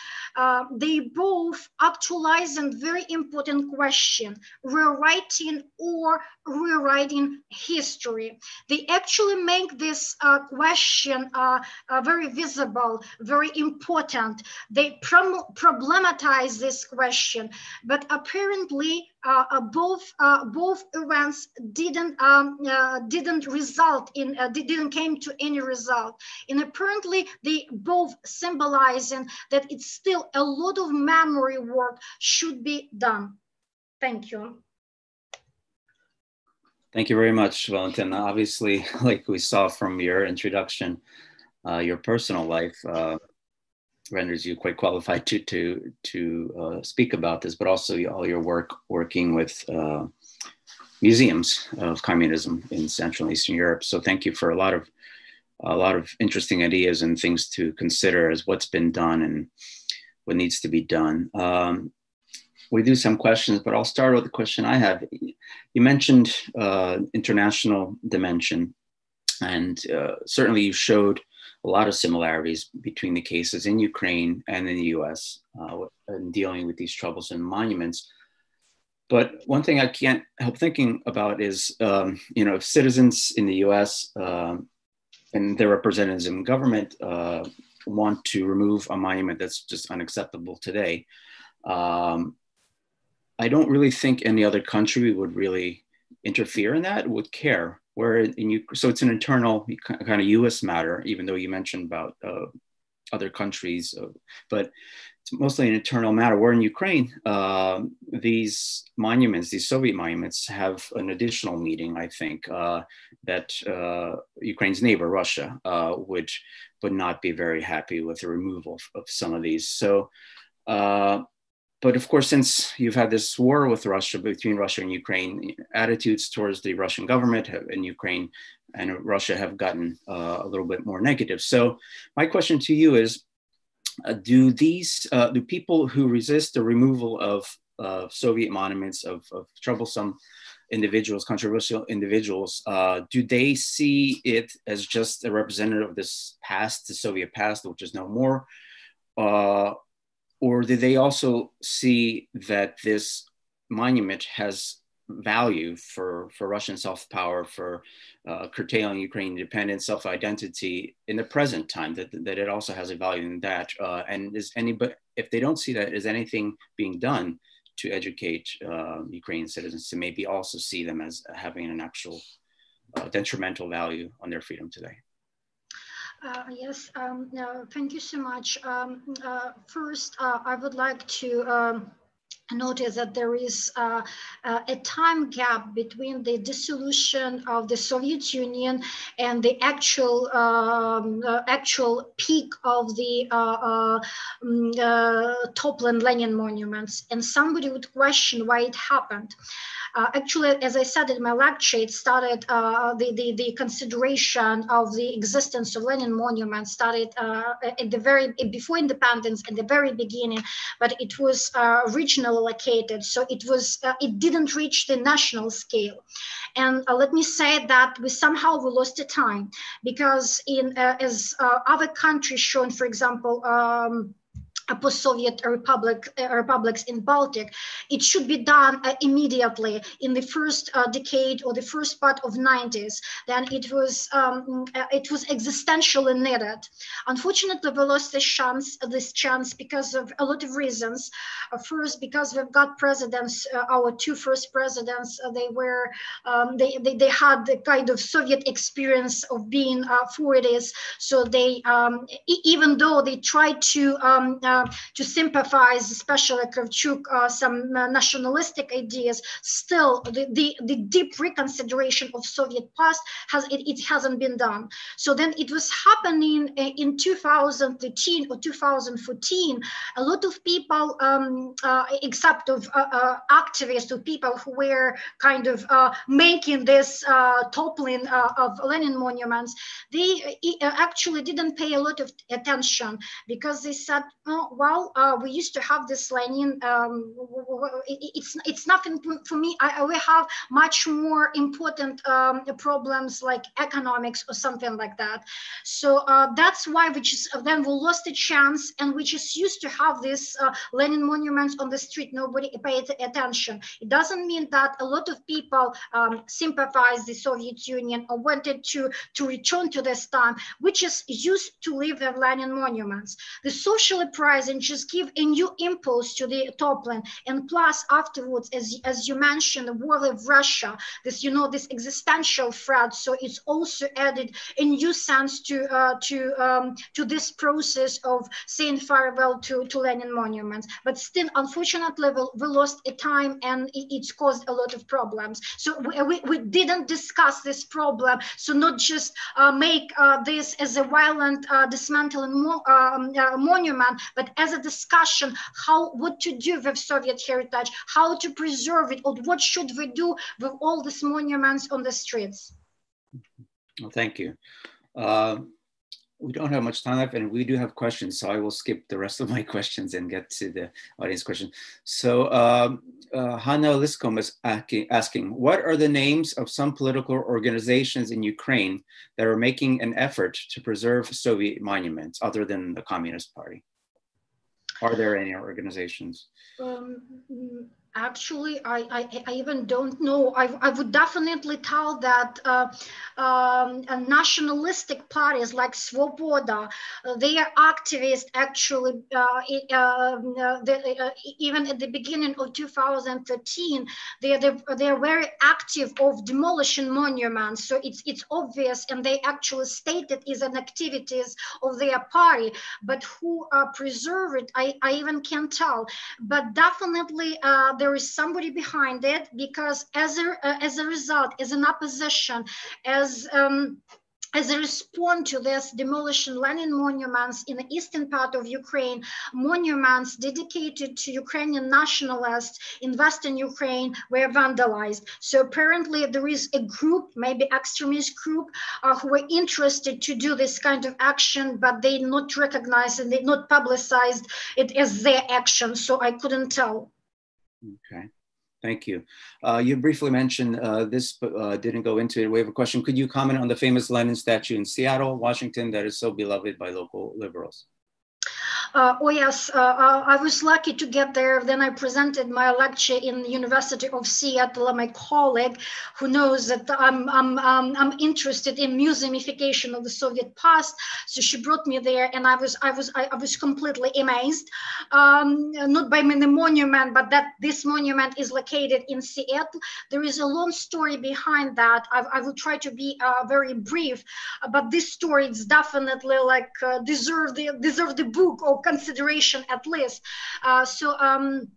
they both actualize a very important question, rewriting or rewriting history. They actually make this question uh, very visible, very important. They problematize this question, but apparently uh, uh both uh, both events didn't um, uh, didn't result in uh, didn't came to any result. And apparently they both symbolizing that it's still a lot of memory work should be done. Thank you. Thank you very much, Valentyna. Obviously, like we saw from your introduction, uh, your personal life uh, renders you quite qualified to to to uh, speak about this, but also all your work working with uh, museums of communism in Central and Eastern Europe. So thank you for a lot of a lot of interesting ideas and things to consider as what's been done and what needs to be done. Um, we do some questions, but I'll start with the question I have. You mentioned uh, international dimension, and uh, certainly you showed a lot of similarities between the cases in Ukraine and in the US uh, in dealing with these troublesome monuments. But one thing I can't help thinking about is, um, you know, if citizens in the US um, and their representatives in government uh, want to remove a monument that's just unacceptable today, um, I don't really think any other country would really interfere in that, would care where in you so it's an internal kind of U.S. matter, even though you mentioned about uh, other countries, uh, but it's mostly an internal matter. Where in Ukraine, uh, these monuments, these Soviet monuments, have an additional meaning. I think uh, that uh, Ukraine's neighbor Russia uh, would would not be very happy with the removal of, of some of these. So but of course, since you've had this war with Russia between Russia and Ukraine, attitudes towards the Russian government in Ukraine and Russia have gotten uh, a little bit more negative. So my question to you is, uh, do these uh, do people who resist the removal of Soviet monuments of, of, troublesome individuals, controversial individuals, uh, do they see it as just a representative of this past, the Soviet past, which is no more? Or do they also see that this monument has value for, for Russian self power, for uh, curtailing Ukrainian independence, self identity in the present time, that, that it also has a value in that? Uh, and is anybody, if they don't see that, is anything being done to educate uh, Ukrainian citizens to maybe also see them as having an actual uh, detrimental value on their freedom today? Uh, yes, um, thank you so much. Um, uh, first, uh, I would like to um, notice that there is uh, uh, a time gap between the dissolution of the Soviet Union and the actual um, uh, actual peak of the uh, uh, mm, uh, Toplin Lenin monuments. And somebody would question why it happened. Actually, as I said in my lecture, it started the, the, the consideration of the existence of Lenin monuments started at the very before independence at the very beginning, but it was uh, regionally located, so it was uh, it didn't reach the national scale. And uh, let me say that we somehow we lost the time because in as other countries shown, for example. Um, post-Soviet republic, uh, republics in Baltic. It should be done uh, immediately in the first uh, decade or the first part of 90s. Then it was um, uh, it was existentially needed. Unfortunately, we lost this chance this chance because of a lot of reasons. Uh, first, because we've got presidents, uh, our two first presidents, they were um, they, they they had the kind of Soviet experience of being uh, 40s, so they um, e even though they tried to um, uh, to sympathize, especially Kravchuk, uh, some uh, nationalistic ideas, still the, the, the, deep reconsideration of Soviet past has it, it hasn't been done. So then it was happening in 2013 or 2014. A lot of people, um, uh, except of uh, uh, activists or people who were kind of making this toppling of Lenin monuments, they actually didn't pay a lot of attention because they said, oh, well, uh, we used to have this Lenin. Um, it's it's nothing for me. I, I have much more important um, problems like economics or something like that. So uh, that's why we just then we lost a chance, and we just used to have this uh, Lenin monuments on the street. Nobody paid attention. It doesn't mean that a lot of people um, sympathize the Soviet Union or wanted to to return to this time, which is used to live in Lenin monuments. The social pride and just give a new impulse to the Toplin. And plus, afterwards, as, as you mentioned, the war of Russia, this, you know, this existential threat. So it's also added a new sense to uh, to um, to this process of saying farewell to, to Lenin monuments. But still, unfortunately, we, we lost a time and it, it's caused a lot of problems. So we, we, we didn't discuss this problem. So not just uh, make uh, this as a violent uh, dismantling mo um, uh, monument, but but as a discussion, how what to do with Soviet heritage, how to preserve it, or what should we do with all these monuments on the streets? Well, thank you. Uh, we don't have much time left and we do have questions, so I will skip the rest of my questions and get to the audience question. So um, uh, Hanna Liskom is asking, asking, what are the names of some political organizations in Ukraine that are making an effort to preserve Soviet monuments other than the Communist Party? Are there any organizations? Um, Actually, I, I, I, even don't know. I, I would definitely tell that uh, um, nationalistic parties like Svoboda, uh, they are activists actually, uh, um, uh, they, uh, even at the beginning of 2013, they, they, are very active of demolishing monuments. So it's, it's obvious and they actually stated is an activities of their party, but who preserve it, I, I even can't tell. But definitely there is somebody behind it because as a, uh, as a result, as an opposition, as um, as a response to this demolition Lenin monuments in the eastern part of Ukraine, monuments dedicated to Ukrainian nationalists in Western Ukraine were vandalized. So apparently there is a group, maybe extremist group, uh, who were interested to do this kind of action, but they not recognized and they not publicized it as their action. So I couldn't tell. Okay. Thank you. Uh, you briefly mentioned uh, this, but uh, didn't go into it. We have a question. Could you comment on the famous Lenin statue in Seattle, Washington, that is so beloved by local liberals? Uh, oh yes, uh, uh, I was lucky to get there. Then I presented my lecture in the University of Seattle. My colleague, who knows that I'm I'm um, I'm interested in museumification of the Soviet past, so she brought me there, and I was I was I, I was completely amazed, um, not by the monument, but that this monument is located in Seattle. There is a long story behind that. I, I will try to be uh, very brief, but this story is definitely like uh, deserve the deserve the book or consideration at least. Uh, so um,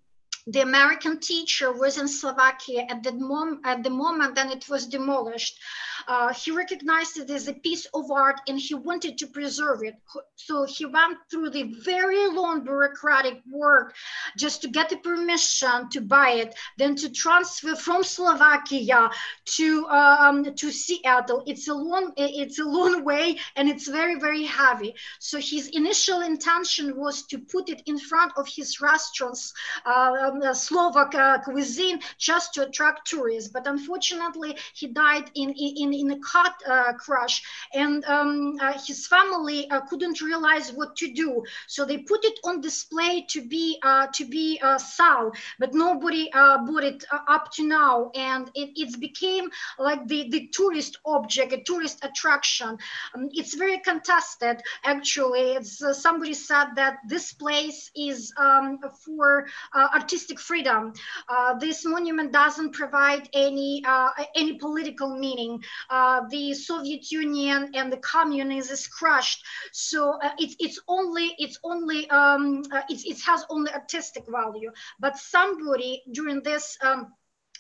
the American teacher was in Slovakia at the, mom, at the moment then it was demolished. Uh, he recognized it as a piece of art and he wanted to preserve it. So he went through the very long bureaucratic work just to get the permission to buy it, then to transfer from Slovakia to um, to Seattle. It's a long it's a long way and it's very very heavy. So his initial intention was to put it in front of his restaurants. Uh, um, Slovak uh, cuisine just to attract tourists. But unfortunately, he died in in, in a car uh, crash, and um, uh, his family uh, couldn't realize what to do. So they put it on display to be uh, to be sold, but nobody bought it up to now, and it, became like the the tourist object, a tourist attraction. Um, it's very contested. Actually, it's somebody said that this place is um, for artistic freedom. Uh, this monument doesn't provide any uh, any political meaning. Uh, the Soviet Union and the communism is crushed, so uh, it's it's only it's only um, uh, it's, it has only artistic value. But somebody during this. Um,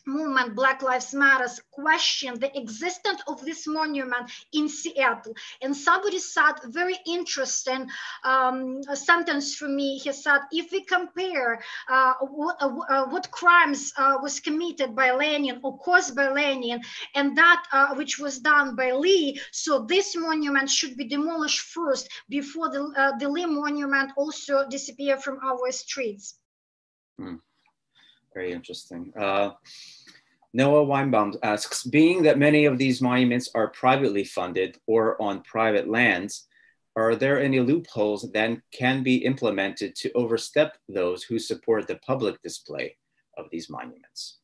movement Black Lives Matters questioned the existence of this monument in Seattle. And somebody said very interesting um, sentence for me. He said, if we compare uh, what, uh, uh, what, crimes uh, was committed by Lenin or caused by Lenin and that uh, which was done by Lee, so this monument should be demolished first before the, uh, the Lee monument also disappear from our streets. Hmm. Very interesting. Noah Weinbaum asks, being that many of these monuments are privately funded or on private lands, are there any loopholes that can be implemented to overstep those who support the public display of these monuments?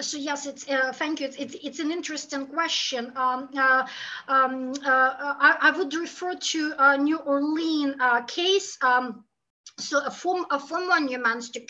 So yes, it's uh, thank you. It's, it's, an interesting question. Um, uh, um, uh, I, I, would refer to New Orleans uh, case. Um, so a form of four monuments to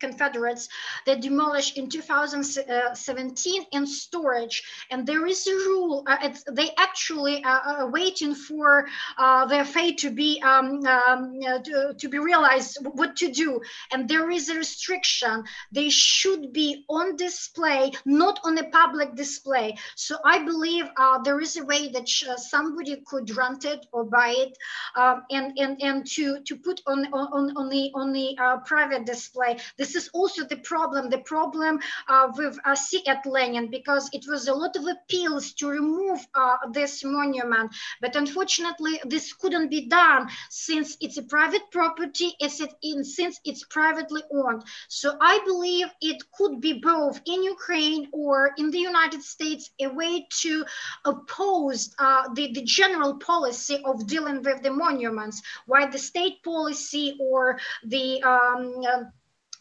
Confederates that demolished in 2017 in storage. And there is a rule, uh, they actually uh, are waiting for uh, their fate to be um, um, uh, to, to, be realized what to do. And there is a restriction. They should be on display, not on a public display. So I believe uh, there is a way that uh, somebody could rent it or buy it um, and, and, and to, to put on, on on the on the uh, private display. This is also the problem. The problem uh, with uh, Seattle Lenin because it was a lot of appeals to remove uh, this monument, but unfortunately this couldn't be done since it's a private property. It in since it's privately owned? So I believe it could be both in Ukraine or in the United States a way to oppose uh, the the general policy of dealing with the monuments, while the state policy or or the um, uh,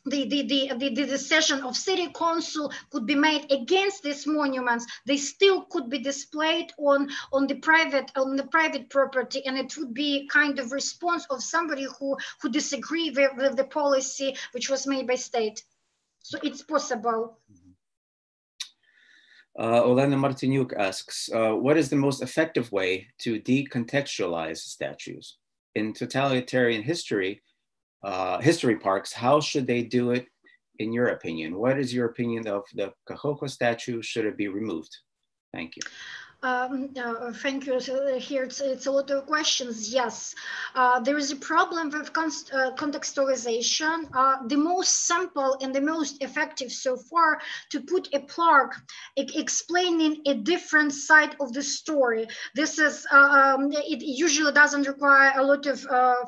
the, the, the, the, decision of city council could be made against these monuments, they still could be displayed on, on the private on the private property, and it would be kind of response of somebody who who disagree with, with the policy which was made by state. So it's possible. Uh, Olena Martinyuk asks, uh, what is the most effective way to decontextualize statues? In totalitarian history, uh, history parks, how should they do it in your opinion? What is your opinion of the Kahoko statue? Should it be removed? Thank you. Um, uh, thank you. So here it's, it's, a lot of questions. Yes, uh, there is a problem with uh, contextualization. Uh, the most simple and the most effective so far to put a plaque explaining a different side of the story. This is uh, um, it usually doesn't require a lot of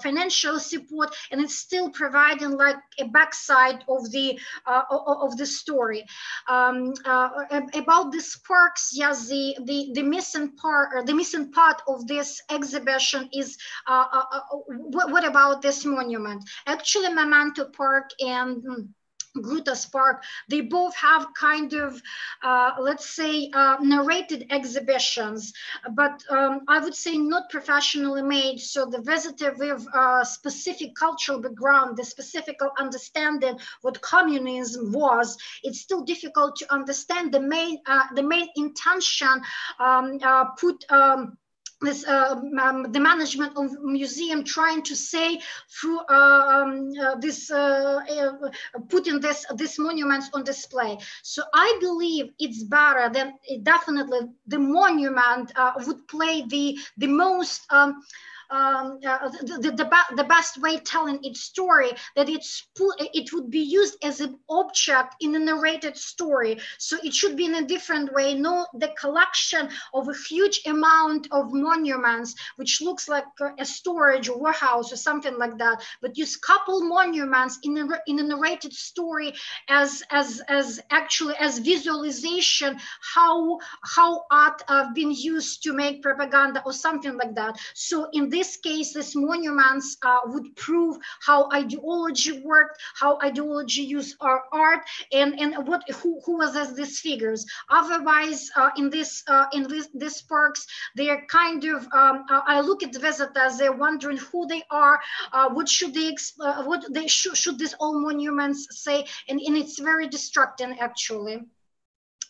financial support, and it's still providing like a backside of the of the story. Um, about the sparks, yes, the the, the missing part or the missing part of this exhibition is uh, uh, uh what, what, about this monument? Actually, Memento Park and hmm, Grutas Park, they both have kind of, uh, let's say, uh, narrated exhibitions, but um, I would say not professionally made. So the visitor with a specific cultural background, the specific understanding what communism was, it's still difficult to understand the main, uh, the main intention um, uh, put um, this uh, um, the management of museum trying to say through uh, um, uh, this uh, uh, putting this this monuments on display. So i believe it's better than definitely the monument uh, would play the the most um, um, uh, the, the, the, the, best way telling its story that it's it would be used as an object in a narrated story. So it should be in a different way. No the collection of a huge amount of monuments which looks like a storage or warehouse or something like that but use couple monuments in a, in a narrated story as as as actually as visualization how how art have been used to make propaganda or something like that. So in this this case, these monuments uh, would prove how ideology worked, how ideology used our art, and, and what who, who was as these figures. Otherwise, uh, in this uh, in this, these parks, they are kind of. Um, uh, I look at the visitors; they're wondering who they are, uh, what should they, uh, what they should should these all monuments say, and, and it's very distracting actually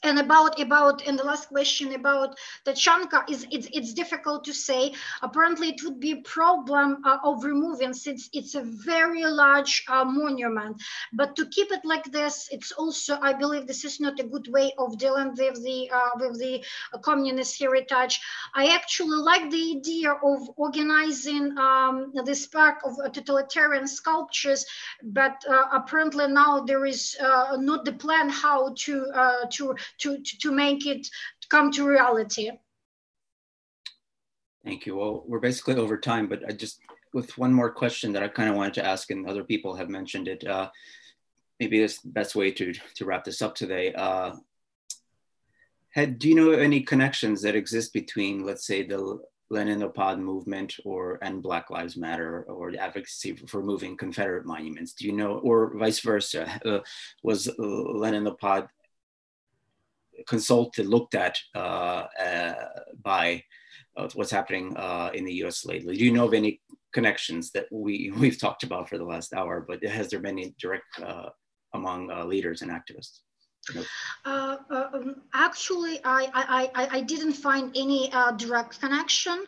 and about about and the last question about the chanka is it's it's difficult to say. Apparently it would be a problem uh, of removing since it's a very large uh, monument. But to keep it like this it's also i believe this is not a good way of dealing with the uh, with the communist heritage. I actually like the idea of organizing um, this park of totalitarian sculptures but uh, apparently now there is uh, not the plan how to uh, to to, to, make it come to reality. Thank you. Well, we're basically over time, but I just, with one more question that I kind of wanted to ask, and other people have mentioned it, uh, maybe it's the best way to, to wrap this up today. Uh, had, do you know any connections that exist between, let's say, the Leninopad movement or and Black Lives Matter or the advocacy for removing Confederate monuments? Do you know, or vice versa? Uh, was Leninopad consulted, looked at uh, uh, by uh, what's happening in the U.S. lately. Do you know of any connections that we we've talked about for the last hour? But has there been any direct among leaders and activists? Uh, uh, um, actually, I, I, I, I, didn't find any uh, direct connection,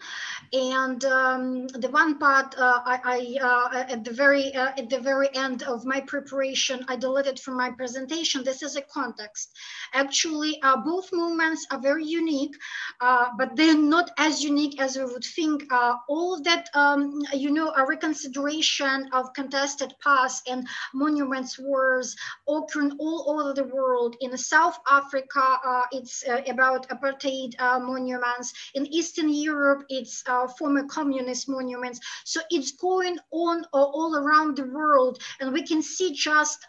and um, the one part uh, I, I uh, at the very uh, at the very end of my preparation I deleted from my presentation. This is a context. Actually, both movements are very unique, but they're not as unique as we would think. all that, um, you know, a reconsideration of contested past and monuments wars occurring all over the world In South Africa, uh, it's uh, about apartheid uh, monuments. In Eastern Europe, it's former communist monuments. So it's going on all around the world. And we can see just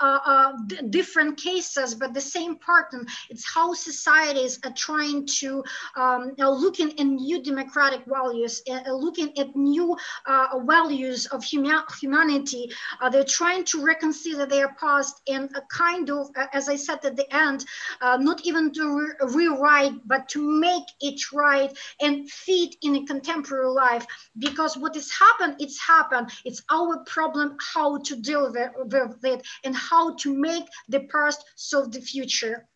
different cases, but the same pattern. It's how societies are trying to um, looking at new democratic values, looking at new values of humanity. they're trying to reconcile their past and a kind of, as I said at the end, uh, not even to re rewrite, but to make it right and fit in a contemporary life. Because what has happened, it's happened. It's our problem how to deal with, with it and how to make the past solve the future.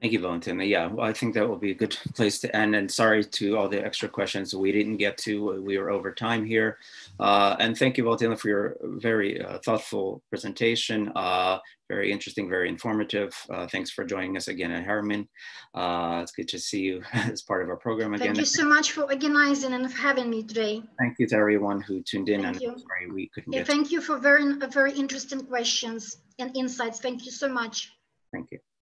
Thank you, Valentyna. Yeah, well, I think that will be a good place to end. And sorry to all the extra questions we didn't get to. We were over time here. Uh, and thank you, Valentyna, for your very uh, thoughtful presentation. Uh, very interesting, very informative. Uh, thanks for joining us again at Harriman. Uh, it's good to see you as part of our program again. Thank you so much for organizing and having me today. Thank you to everyone who tuned in. Thank and you. sorry we couldn't yeah, Thank you for very, very interesting questions and insights. Thank you so much. Thank you.